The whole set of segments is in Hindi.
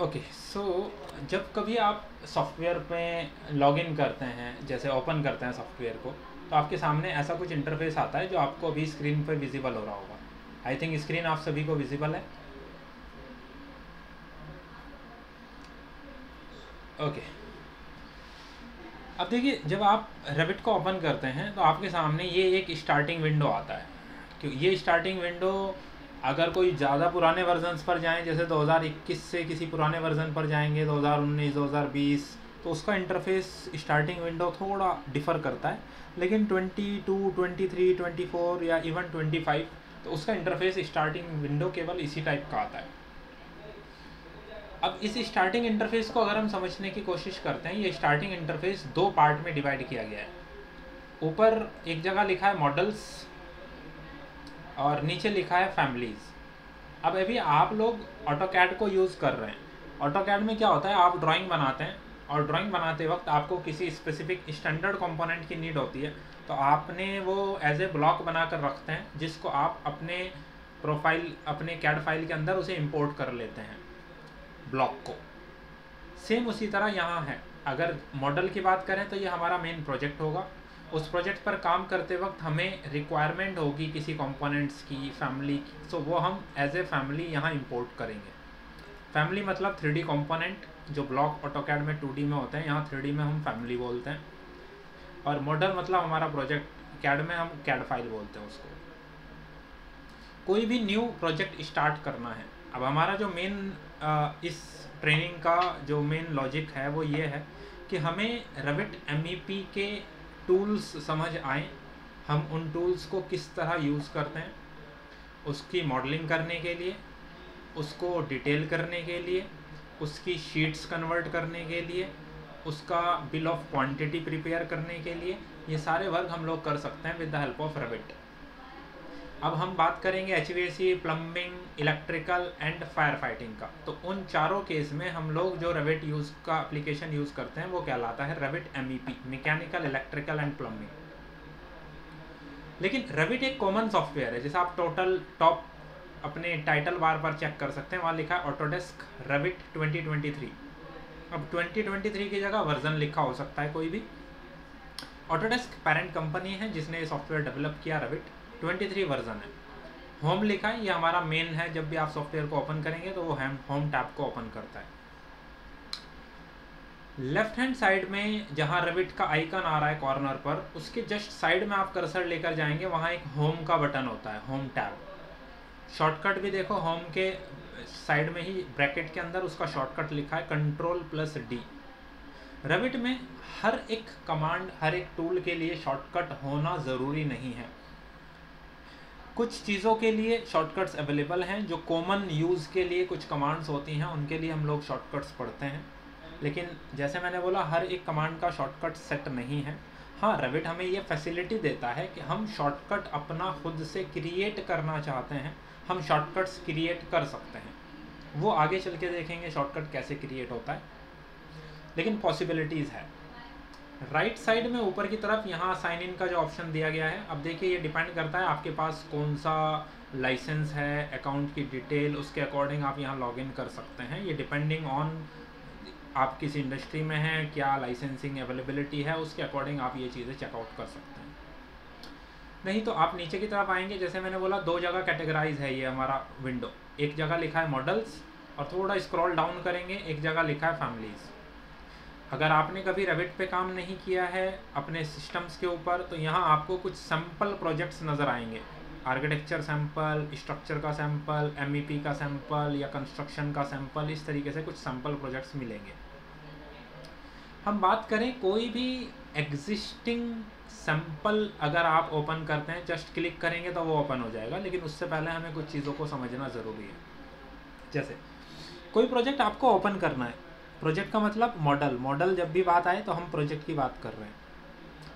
ओके सो जब कभी आप सॉफ्टवेयर में लॉगिन करते हैं, जैसे ओपन करते हैं सॉफ्टवेयर को तो आपके सामने ऐसा कुछ इंटरफेस आता है जो आपको अभी स्क्रीन पर विजिबल हो रहा होगा। आई थिंक स्क्रीन आप सभी को विजिबल है? Okay okay. अब देखिए, जब आप रेबिट को ओपन करते हैं तो आपके सामने ये एक स्टार्टिंग विंडो आता है। क्यों? ये स्टार्टिंग विंडो अगर कोई ज़्यादा पुराने वर्जन्स पर जाएँ जैसे 2021 से किसी पुराने वर्जन पर जाएँगे 2019 2020 तो उसका इंटरफेस स्टार्टिंग विंडो थोड़ा डिफ़र करता है। लेकिन 22, 23, 24 या इवन 25 तो उसका इंटरफेस स्टार्टिंग विंडो केवल इसी टाइप का आता है। अब इस स्टार्टिंग इंटरफेस को अगर हम समझने की कोशिश करते हैं ये स्टार्टिंग इंटरफेस दो पार्ट में डिवाइड किया गया है। ऊपर एक जगह लिखा है मॉडल्स और नीचे लिखा है फैमिलीज़ अब अभी आप लोग ऑटो कैड को यूज़ कर रहे हैं। ऑटो कैड में क्या होता है, आप ड्राइंग बनाते हैं और ड्राइंग बनाते वक्त आपको किसी स्पेसिफिक स्टैंडर्ड कंपोनेंट की नीड होती है। तो आपने वो एज ए ब्लॉक बना कर रखते हैं, जिसको आप अपने प्रोफ़ाइल अपने कैड फ़ाइल के अंदर उसे इंपोर्ट कर लेते हैं ब्लॉक को। सेम उसी तरह यहाँ है। अगर मॉडल की बात करें तो ये हमारा मेन प्रोजेक्ट होगा। उस प्रोजेक्ट पर काम करते वक्त हमें रिक्वायरमेंट होगी किसी कंपोनेंट्स की फैमिली की। सो वो हम एज ए फैमिली यहाँ इंपोर्ट करेंगे। फैमिली मतलब थ्री डी कॉम्पोनेंट जो ब्लॉक ऑटो कैड में टू में होते हैं, यहाँ थ्री में हम फैमिली बोलते हैं। और मॉडल मतलब हमारा प्रोजेक्ट कैड में हम कैड फ़ाइल बोलते हैं उसको। कोई भी न्यू प्रोजेक्ट स्टार्ट करना है। अब हमारा जो मेन इस ट्रेनिंग का जो मेन लॉजिक है, वो ये है कि हमें रविट एम के टूल्स समझ आए, हम उन टूल्स को किस तरह यूज़ करते हैं, उसकी मॉडलिंग करने के लिए, उसको डिटेल करने के लिए, उसकी शीट्स कन्वर्ट करने के लिए, उसका बिल ऑफ़ क्वांटिटी प्रिपेयर करने के लिए, ये सारे वर्क हम लोग कर सकते हैं with the help of Revit अब हम बात करेंगे H plumbing electrical and fire fighting का। तो उन चारों केस में हम लोग जो रेविट यूज़ का एप्लीकेशन यूज़ करते हैं, वो कहलाता है Revit M mechanical electrical and plumbing लेकिन रेविट एक कॉमन सॉफ्टवेयर है, जैसे आप टोटल टॉप अपने टाइटल बार पर चेक कर सकते हैं। वहाँ लिखा है ऑटोडेस्क रेविट 2023 अब 2023 की जगह वर्जन लिखा हो सकता है कोई भी। ऑटोडेस्क पेरेंट कंपनी है, जिसने ये सॉफ्टवेयर डेवलप किया रेविट ट्वेंटी थ्री वर्जन है। होम लिखा है, ये हमारा मेन है, जब भी आप सॉफ्टवेयर को ओपन करेंगे तो वो हैम होम टैब को ओपन करता है। लेफ़्ट हैंड साइड में जहाँ रेविट का आइकन आ रहा है कॉर्नर पर, उसके जस्ट साइड में आप कर्सर लेकर जाएँगे, वहाँ एक होम का बटन होता है होम टैब शॉर्टकट भी देखो होम के साइड में ही ब्रैकेट के अंदर उसका शॉर्टकट लिखा है कंट्रोल प्लस डी रेविट में हर एक कमांड हर एक टूल के लिए शॉर्टकट होना ज़रूरी नहीं है। कुछ चीज़ों के लिए शॉर्टकट्स अवेलेबल हैं, जो कॉमन यूज़ के लिए कुछ कमांड्स होती हैं, उनके लिए हम लोग शॉर्टकट्स पढ़ते हैं। लेकिन जैसे मैंने बोला, हर एक कमांड का शॉर्टकट सेट नहीं है। हाँ रेविट हमें ये फैसिलिटी देता है कि हम शॉर्टकट अपना खुद से क्रिएट करना चाहते हैं, हम शॉर्टकट्स क्रिएट कर सकते हैं। वो आगे चल के देखेंगे शॉर्टकट कैसे क्रिएट होता है। लेकिन पॉसिबिलिटीज़ है। राइट साइड में ऊपर की तरफ़ यहाँ साइन इन का जो ऑप्शन दिया गया है। अब देखिए, ये डिपेंड करता है आपके पास कौन सा लाइसेंस है, अकाउंट की डिटेल, उसके अकॉर्डिंग आप यहाँ लॉगिन कर सकते हैं। ये डिपेंडिंग ऑन आप किस इंडस्ट्री में हैं, क्या लाइसेंसिंग अवेलेबिलिटी है, उसके अकॉर्डिंग आप ये चीज़ें चेकआउट कर सकते हैं। नहीं तो आप नीचे की तरफ़ आएँगे, जैसे मैंने बोला, दो जगह कैटेगराइज है ये हमारा विंडो। एक जगह लिखा है मॉडल्स और थोड़ा स्क्रॉल डाउन करेंगे, एक जगह लिखा है फैमिलीज़। अगर आपने कभी रेविट पे काम नहीं किया है अपने सिस्टम्स के ऊपर तो यहाँ आपको कुछ सैंपल प्रोजेक्ट्स नज़र आएँगे। आर्किटेक्चर सैंपल स्ट्रक्चर का सैंपल एम का सैंपल या कंस्ट्रक्शन का सैंपल इस तरीके से कुछ सैंपल प्रोजेक्ट्स मिलेंगे। हम बात करें कोई भी एग्जिस्टिंग सैंपल अगर आप ओपन करते हैं जस्ट क्लिक करेंगे तो वो ओपन हो जाएगा, लेकिन उससे पहले हमें कुछ चीज़ों को समझना ज़रूरी है। जैसे, कोई प्रोजेक्ट आपको ओपन करना है प्रोजेक्ट का मतलब मॉडल मॉडल जब भी बात आए तो हम प्रोजेक्ट की बात कर रहे हैं।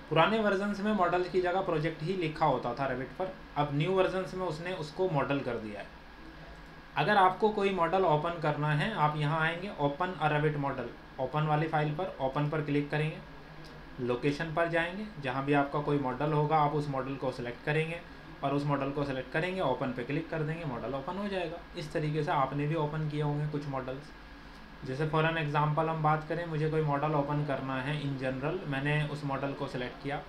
पुराने वर्जन्स में मॉडल की जगह प्रोजेक्ट ही लिखा होता था रेबिट पर। अब न्यू वर्जन्स में उसने उसको मॉडल कर दिया है। अगर आपको कोई मॉडल ओपन करना है, आप यहाँ आएँगे open a Revit model open वाली फ़ाइल पर ओपन पर क्लिक करेंगे। लोकेशन पर जाएँगे। जहाँ भी आपका कोई मॉडल होगा, आप उस मॉडल को सिलेक्ट करेंगे और उस मॉडल को सिलेक्ट करेंगे ओपन पे क्लिक कर देंगे मॉडल ओपन हो जाएगा। इस तरीके से आपने भी ओपन किए होंगे कुछ मॉडल्स जैसे फॉर एन एग्ज़ाम्पल हम बात करें, मुझे कोई मॉडल ओपन करना है इन जनरल मैंने उस मॉडल को सिलेक्ट किया।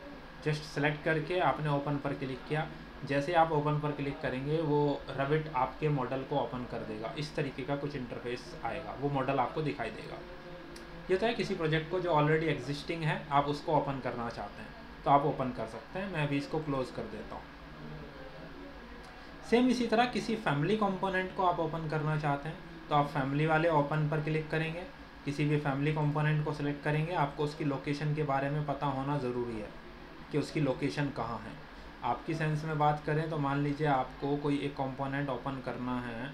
जस्ट सेलेक्ट करके आपने ओपन पर क्लिक किया। जैसे आप ओपन पर क्लिक करेंगे, वो रविट आपके मॉडल को ओपन कर देगा। इस तरीके का कुछ इंटरफेस आएगा। वो मॉडल आपको दिखाई देगा। ये तो है किसी प्रोजेक्ट को जो ऑलरेडी एग्जिस्टिंग है, आप उसको ओपन करना चाहते हैं। तो आप ओपन कर सकते हैं। मैं अभी इसको क्लोज कर देता हूँ। सेम इसी तरह किसी फैमिली कंपोनेंट को आप ओपन करना चाहते हैं। तो आप फैमिली वाले ओपन पर क्लिक करेंगे, किसी भी फैमिली कंपोनेंट को सिलेक्ट करेंगे, आपको उसकी लोकेशन के बारे में पता होना ज़रूरी है कि उसकी लोकेशन कहाँ है। आपकी सेंस में बात करें तो मान लीजिए आपको कोई एक कंपोनेंट ओपन करना है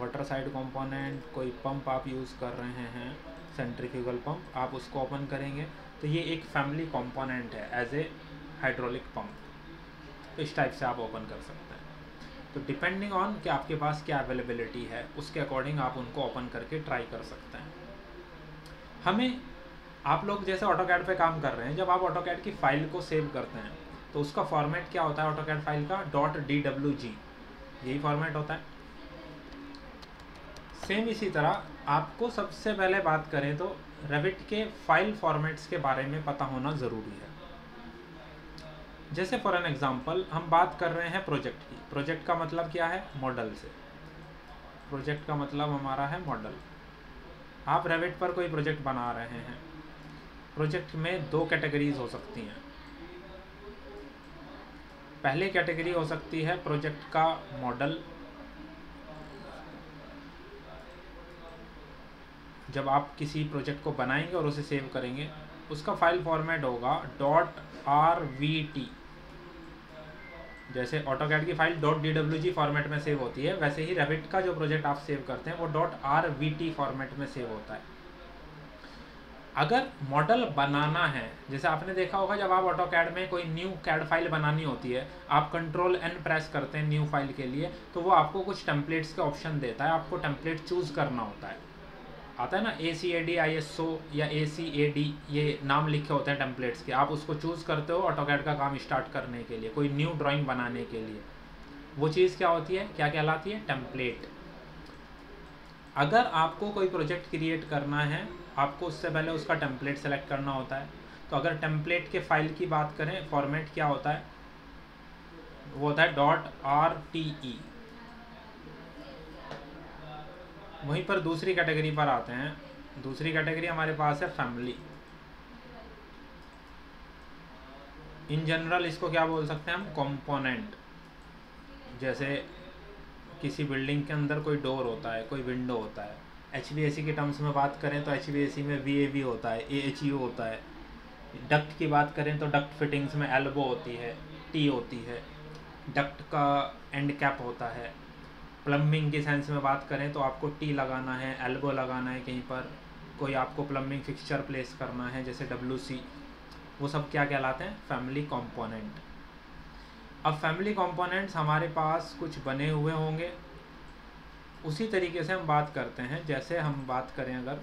वाटर साइड कंपोनेंट कोई पंप आप यूज़ कर रहे हैं सेंट्रीफ्यूगल पंप आप उसको ओपन करेंगे तो ये एक फैमिली कंपोनेंट है एज ए हाइड्रोलिक तो इस टाइप से आप ओपन कर सकते हैं। तो डिपेंडिंग ऑन कि आपके पास क्या अवेलेबिलिटी है, उसके अकॉर्डिंग आप उनको ओपन करके ट्राई कर सकते हैं। हमें, आप लोग जैसे ऑटो कैड पे काम कर रहे हैं, जब आप ऑटो कैड की फ़ाइल को सेव करते हैं तो उसका फॉर्मेट क्या होता है ऑटो कैड फ़ाइल का? डॉट डी डब्ल्यू जी यही फॉर्मेट होता है। सेम इसी तरह, आपको सबसे पहले बात करें तो रेविट के फ़ाइल फॉर्मेट्स के बारे में पता होना ज़रूरी है। जैसे फॉर एन एग्ज़ाम्पल हम बात कर रहे हैं प्रोजेक्ट की। प्रोजेक्ट का मतलब क्या है? मॉडल से। प्रोजेक्ट का मतलब हमारा है मॉडल आप रेविट पर कोई प्रोजेक्ट बना रहे हैं। प्रोजेक्ट में दो कैटेगरीज हो सकती हैं। पहली कैटेगरी हो सकती है प्रोजेक्ट का मॉडल जब आप किसी प्रोजेक्ट को बनाएँगे और उसे सेव करेंगे, उसका फ़ाइल फॉर्मेट होगा डॉट आर वी टी जैसे ऑटो कैड की फ़ाइल डॉट डी फॉर्मेट में सेव होती है, वैसे ही रेबिट का जो प्रोजेक्ट आप सेव करते हैं, वो डॉट आर फॉर्मेट में सेव होता है। अगर मॉडल बनाना है, जैसे आपने देखा होगा जब आप ऑटो कैड में कोई न्यू कैड फ़ाइल बनानी होती है, आप कंट्रोल एन प्रेस करते हैं न्यू फ़ाइल के लिए तो वो आपको कुछ टेम्पलेट्स के ऑप्शन देता है, आपको टेम्पलेट चूज़ करना होता है। आता है ना ए सी A D I S O या ए सी ए डी ये नाम लिखे होते हैं टेम्पलेट्स के। आप उसको चूज़ करते हो ऑटोकैड का काम स्टार्ट करने के लिए, कोई न्यू ड्राइंग बनाने के लिए। वो चीज़ क्या होती है? क्या कहलाती है? टेम्पलेट अगर आपको कोई प्रोजेक्ट क्रिएट करना है, आपको उससे पहले उसका टेम्पलेट सेलेक्ट करना होता है। तो अगर टेम्पलेट के फ़ाइल की बात करें फॉर्मेट क्या होता है? वो होता है डॉट आर टी ई वहीं पर दूसरी कैटेगरी पर आते हैं। दूसरी कैटेगरी हमारे पास है फैमिली। इन जनरल इसको क्या बोल सकते हैं हम? कंपोनेंट जैसे किसी बिल्डिंग के अंदर कोई डोर होता है, कोई विंडो होता है। एच के टर्म्स में बात करें तो एचवीएसी में वी होता है ए एच यू होता है। डक्ट की बात करें तो डक्ट फिटिंग्स में एल्बो होती है, टी होती है। डक्ट का एंड कैप होता है। प्लम्बिंग के सेंस में बात करें तो आपको टी लगाना है एल्बो लगाना है कहीं पर, कोई आपको प्लम्बिंग फिक्सचर प्लेस करना है, जैसे डब्ल्यू सी वो सब क्या कहलाते हैं? फैमिली कंपोनेंट अब फैमिली कंपोनेंट्स हमारे पास कुछ बने हुए होंगे। उसी तरीके से हम बात करते हैं, जैसे हम बात करें अगर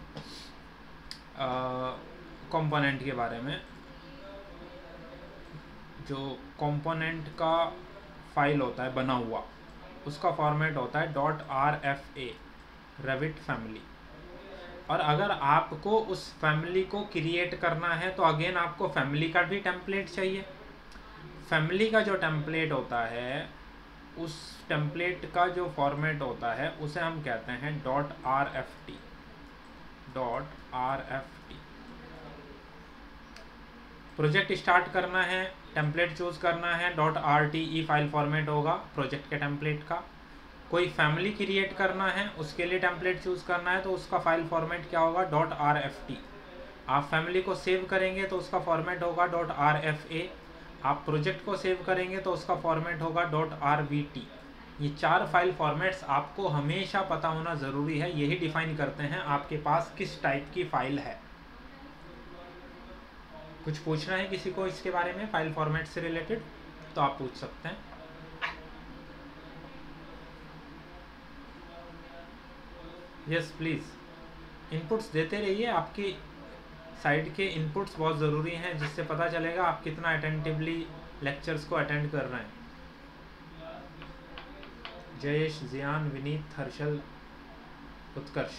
कंपोनेंट के बारे में, जो कंपोनेंट का फ़ाइल होता है, बना हुआ। उसका फॉर्मेट होता है dot R F A Revit family और अगर आपको उस फैमिली को क्रिएट करना है तो अगेन आपको फैमिली का भी टेम्पलेट चाहिए. फैमिली का जो टेम्पलेट होता है, उस टेम्पलेट का जो फॉर्मेट होता है, उसे हम कहते हैं dot R F T dot R F T project start करना है टेम्पलेट चूज़ करना है dot R T E file format होगा प्रोजेक्ट के टेम्पलेट का। कोई फैमिली क्रिएट करना है, उसके लिए टेम्पलेट चूज़ करना है तो उसका फ़ाइल फॉर्मेट क्या होगा? डॉट आर एफ़ टी आप फैमिली को सेव करेंगे तो उसका फॉर्मेट होगा डॉट आर एफ़ ए आप प्रोजेक्ट को सेव करेंगे तो उसका फॉर्मेट होगा डॉट आर टी ये चार फ़ाइल फॉर्मेट्स आपको हमेशा पता होना ज़रूरी है, यही डिफाइन करते हैं आपके पास किस टाइप की फ़ाइल है। कुछ पूछना है किसी को इसके बारे में फ़ाइल फॉर्मेट से रिलेटेड तो आप पूछ सकते हैं। यस प्लीज़ इनपुट्स देते रहिए, आपकी साइड के इनपुट्स बहुत ज़रूरी हैं, जिससे पता चलेगा आप कितना अटेंटिवली लेक्चर्स को अटेंड कर रहे हैं। जयेश, जियान, विनीत, हर्षल, उत्कर्ष।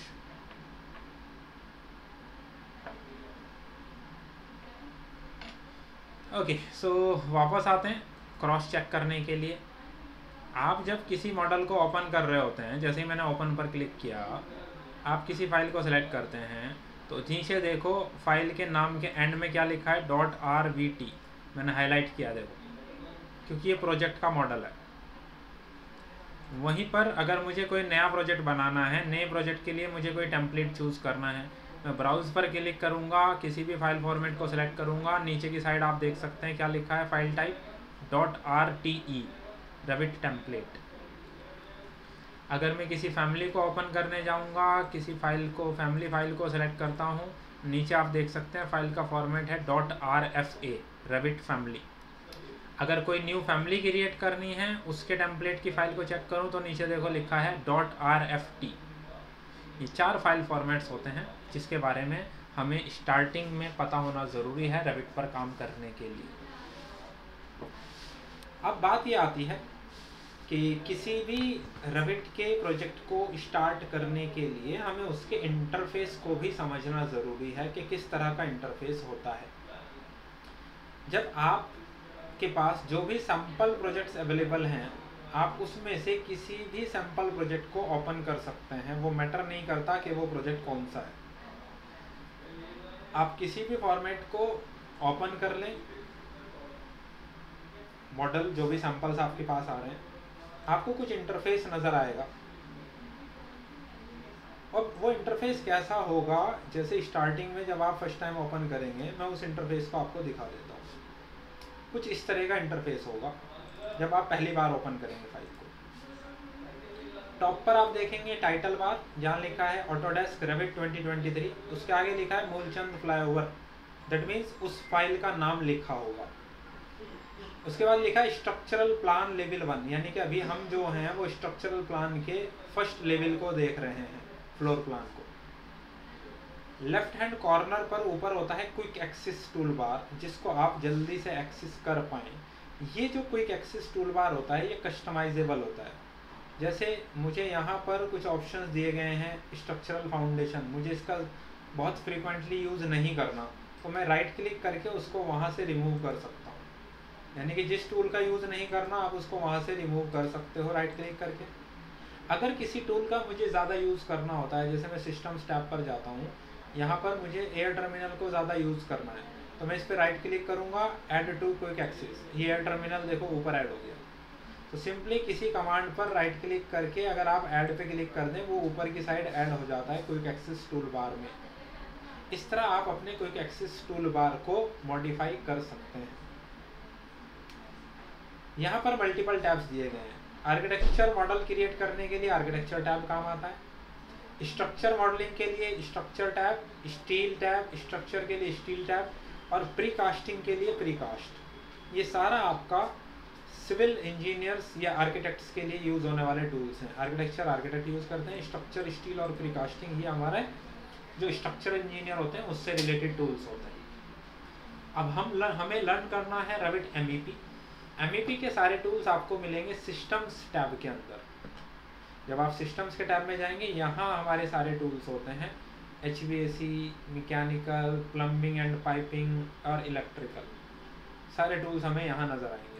ओके सो वापस आते हैं क्रॉस चेक करने के लिए। आप जब किसी मॉडल को ओपन कर रहे होते हैं, जैसे ही मैंने ओपन पर क्लिक किया, आप किसी फ़ाइल को सिलेक्ट करते हैं तो नीचे देखो फ़ाइल के नाम के एंड में क्या लिखा है डॉट आर वी टी मैंने हाईलाइट किया, देखो, क्योंकि ये प्रोजेक्ट का मॉडल है। वहीं पर अगर मुझे कोई नया प्रोजेक्ट बनाना है, नए प्रोजेक्ट के लिए मुझे कोई टेम्पलेट चूज़ करना है मैं ब्राउज़ पर क्लिक करूँगा, किसी भी फ़ाइल फॉर्मेट को सिलेक्ट करूँगा, नीचे की साइड आप देख सकते हैं क्या लिखा है file type dot R T E Revit template अगर मैं किसी फैमिली को ओपन करने जाऊँगा, किसी फ़ाइल को फैमिली फ़ाइल को सिलेक्ट करता हूँ, नीचे आप देख सकते हैं फ़ाइल का फॉर्मेट है. Dot R F A Revit family अगर कोई न्यू फैमिली क्रिएट करनी है, उसके टेम्पलेट की फ़ाइल को चेक करूँ तो नीचे देखो लिखा है. डॉट आर एफ़ टी ये चार फ़ाइल फॉर्मेट्स होते हैं। जिसके बारे में हमें स्टार्टिंग में पता होना ज़रूरी है रेबिट पर काम करने के लिए। अब बात ये आती है कि किसी भी रेबिट के प्रोजेक्ट को स्टार्ट करने के लिए हमें उसके इंटरफेस को भी समझना ज़रूरी है कि किस तरह का इंटरफेस होता है। जब आप के पास जो भी सैंपल प्रोजेक्ट्स अवेलेबल हैं, आप उसमें से किसी भी सैंपल प्रोजेक्ट को ओपन कर सकते हैं। वो मैटर नहीं करता कि वो प्रोजेक्ट कौन सा है। आप किसी भी फॉर्मेट को ओपन कर लें। मॉडल जो भी सैंपल्स आपके पास आ रहे हैं। आपको कुछ इंटरफेस नज़र आएगा। अब वो इंटरफेस कैसा होगा? जैसे स्टार्टिंग में जब आप फ़र्स्ट टाइम ओपन करेंगे, मैं उस इंटरफेस को आपको दिखा देता हूँ। कुछ इस तरह का इंटरफेस होगा। जब आप पहली बार ओपन करेंगे। टॉप पर आप देखेंगे टाइटल बार जहाँ लिखा है ऑटोडेस्क रेविट 2023 उसके आगे लिखा है मूलचंद फ्लाईओवर दैट मीन्स उस फ़ाइल का नाम लिखा होगा। उसके बाद लिखा है स्ट्रक्चरल प्लान लेवल वन यानी कि अभी हम जो हैं, वो स्ट्रक्चरल प्लान के फ़र्स्ट लेवल को देख रहे हैं फ्लोर प्लान को। लेफ़्ट हैंड कॉर्नर पर ऊपर होता है क्विक एक्सिस टूल बार जिसको आप जल्दी से एक्सिस कर पाएँ। ये जो क्विक एक्सिस टूल बार होता है, ये कस्टमाइजेबल होता है। जैसे मुझे यहाँ पर कुछ ऑप्शंस दिए गए हैं स्ट्रक्चरल फाउंडेशन मुझे इसका बहुत फ्रीक्वेंटली यूज़ नहीं करना। तो मैं राइट क्लिक करके उसको वहाँ से रिमूव कर सकता हूँ। यानी कि जिस टूल का यूज़ नहीं करना, आप उसको वहाँ से रिमूव कर सकते हो राइट क्लिक करके। अगर किसी टूल का मुझे ज़्यादा यूज़ करना होता है, जैसे मैं सिस्टम स्टैप पर जाता हूँ, यहाँ पर मुझे एयर टर्मिनल को ज़्यादा यूज़ करना है तो मैं इस पर राइट क्लिक करूँगा ऐड टू क्विक एक्सेस ये एयर टर्मिनल देखो, ऊपर ऐड हो गया। तो सिंपली किसी कमांड पर राइट क्लिक करके अगर आप ऐड पे क्लिक कर दें, वो ऊपर की साइड ऐड हो जाता है क्विक एक्सेस टूल बार में। इस तरह आप अपने क्विक एक्सेस टूल बार को मॉडिफाई कर सकते हैं। यहाँ पर मल्टीपल टैब्स दिए गए हैं। आर्किटेक्चर मॉडल क्रिएट करने के लिए आर्किटेक्चर टैब काम आता है। स्ट्रक्चर मॉडलिंग के लिए structure tab steel tab structure के लिए स्टील टैब और प्री कास्टिंग के लिए प्री कास्ट ये सारा आपका सिविल इंजीनियर्स या आर्किटेक्ट्स के लिए यूज़ होने वाले टूल्स हैं। आर्किटेक्चर आर्किटेक्ट यूज़ करते हैं स्ट्रक्चर स्टील और प्रिकास्टिंग ये हमारे जो स्ट्रक्चर इंजीनियर होते हैं उससे रिलेटेड टूल्स होते हैं। अब हम लर, हमें लर्न करना है रेविट एम ई के सारे टूल्स आपको मिलेंगे सिस्टम्स टैब के अंदर। जब आप सिस्टम्स के टैब में जाएँगे यहाँ हमारे सारे टूल्स होते हैं। H V A C mechanical plumbing and piping और इलेक्ट्रिकल सारे टूल्स हमें यहाँ नज़र आएँगे।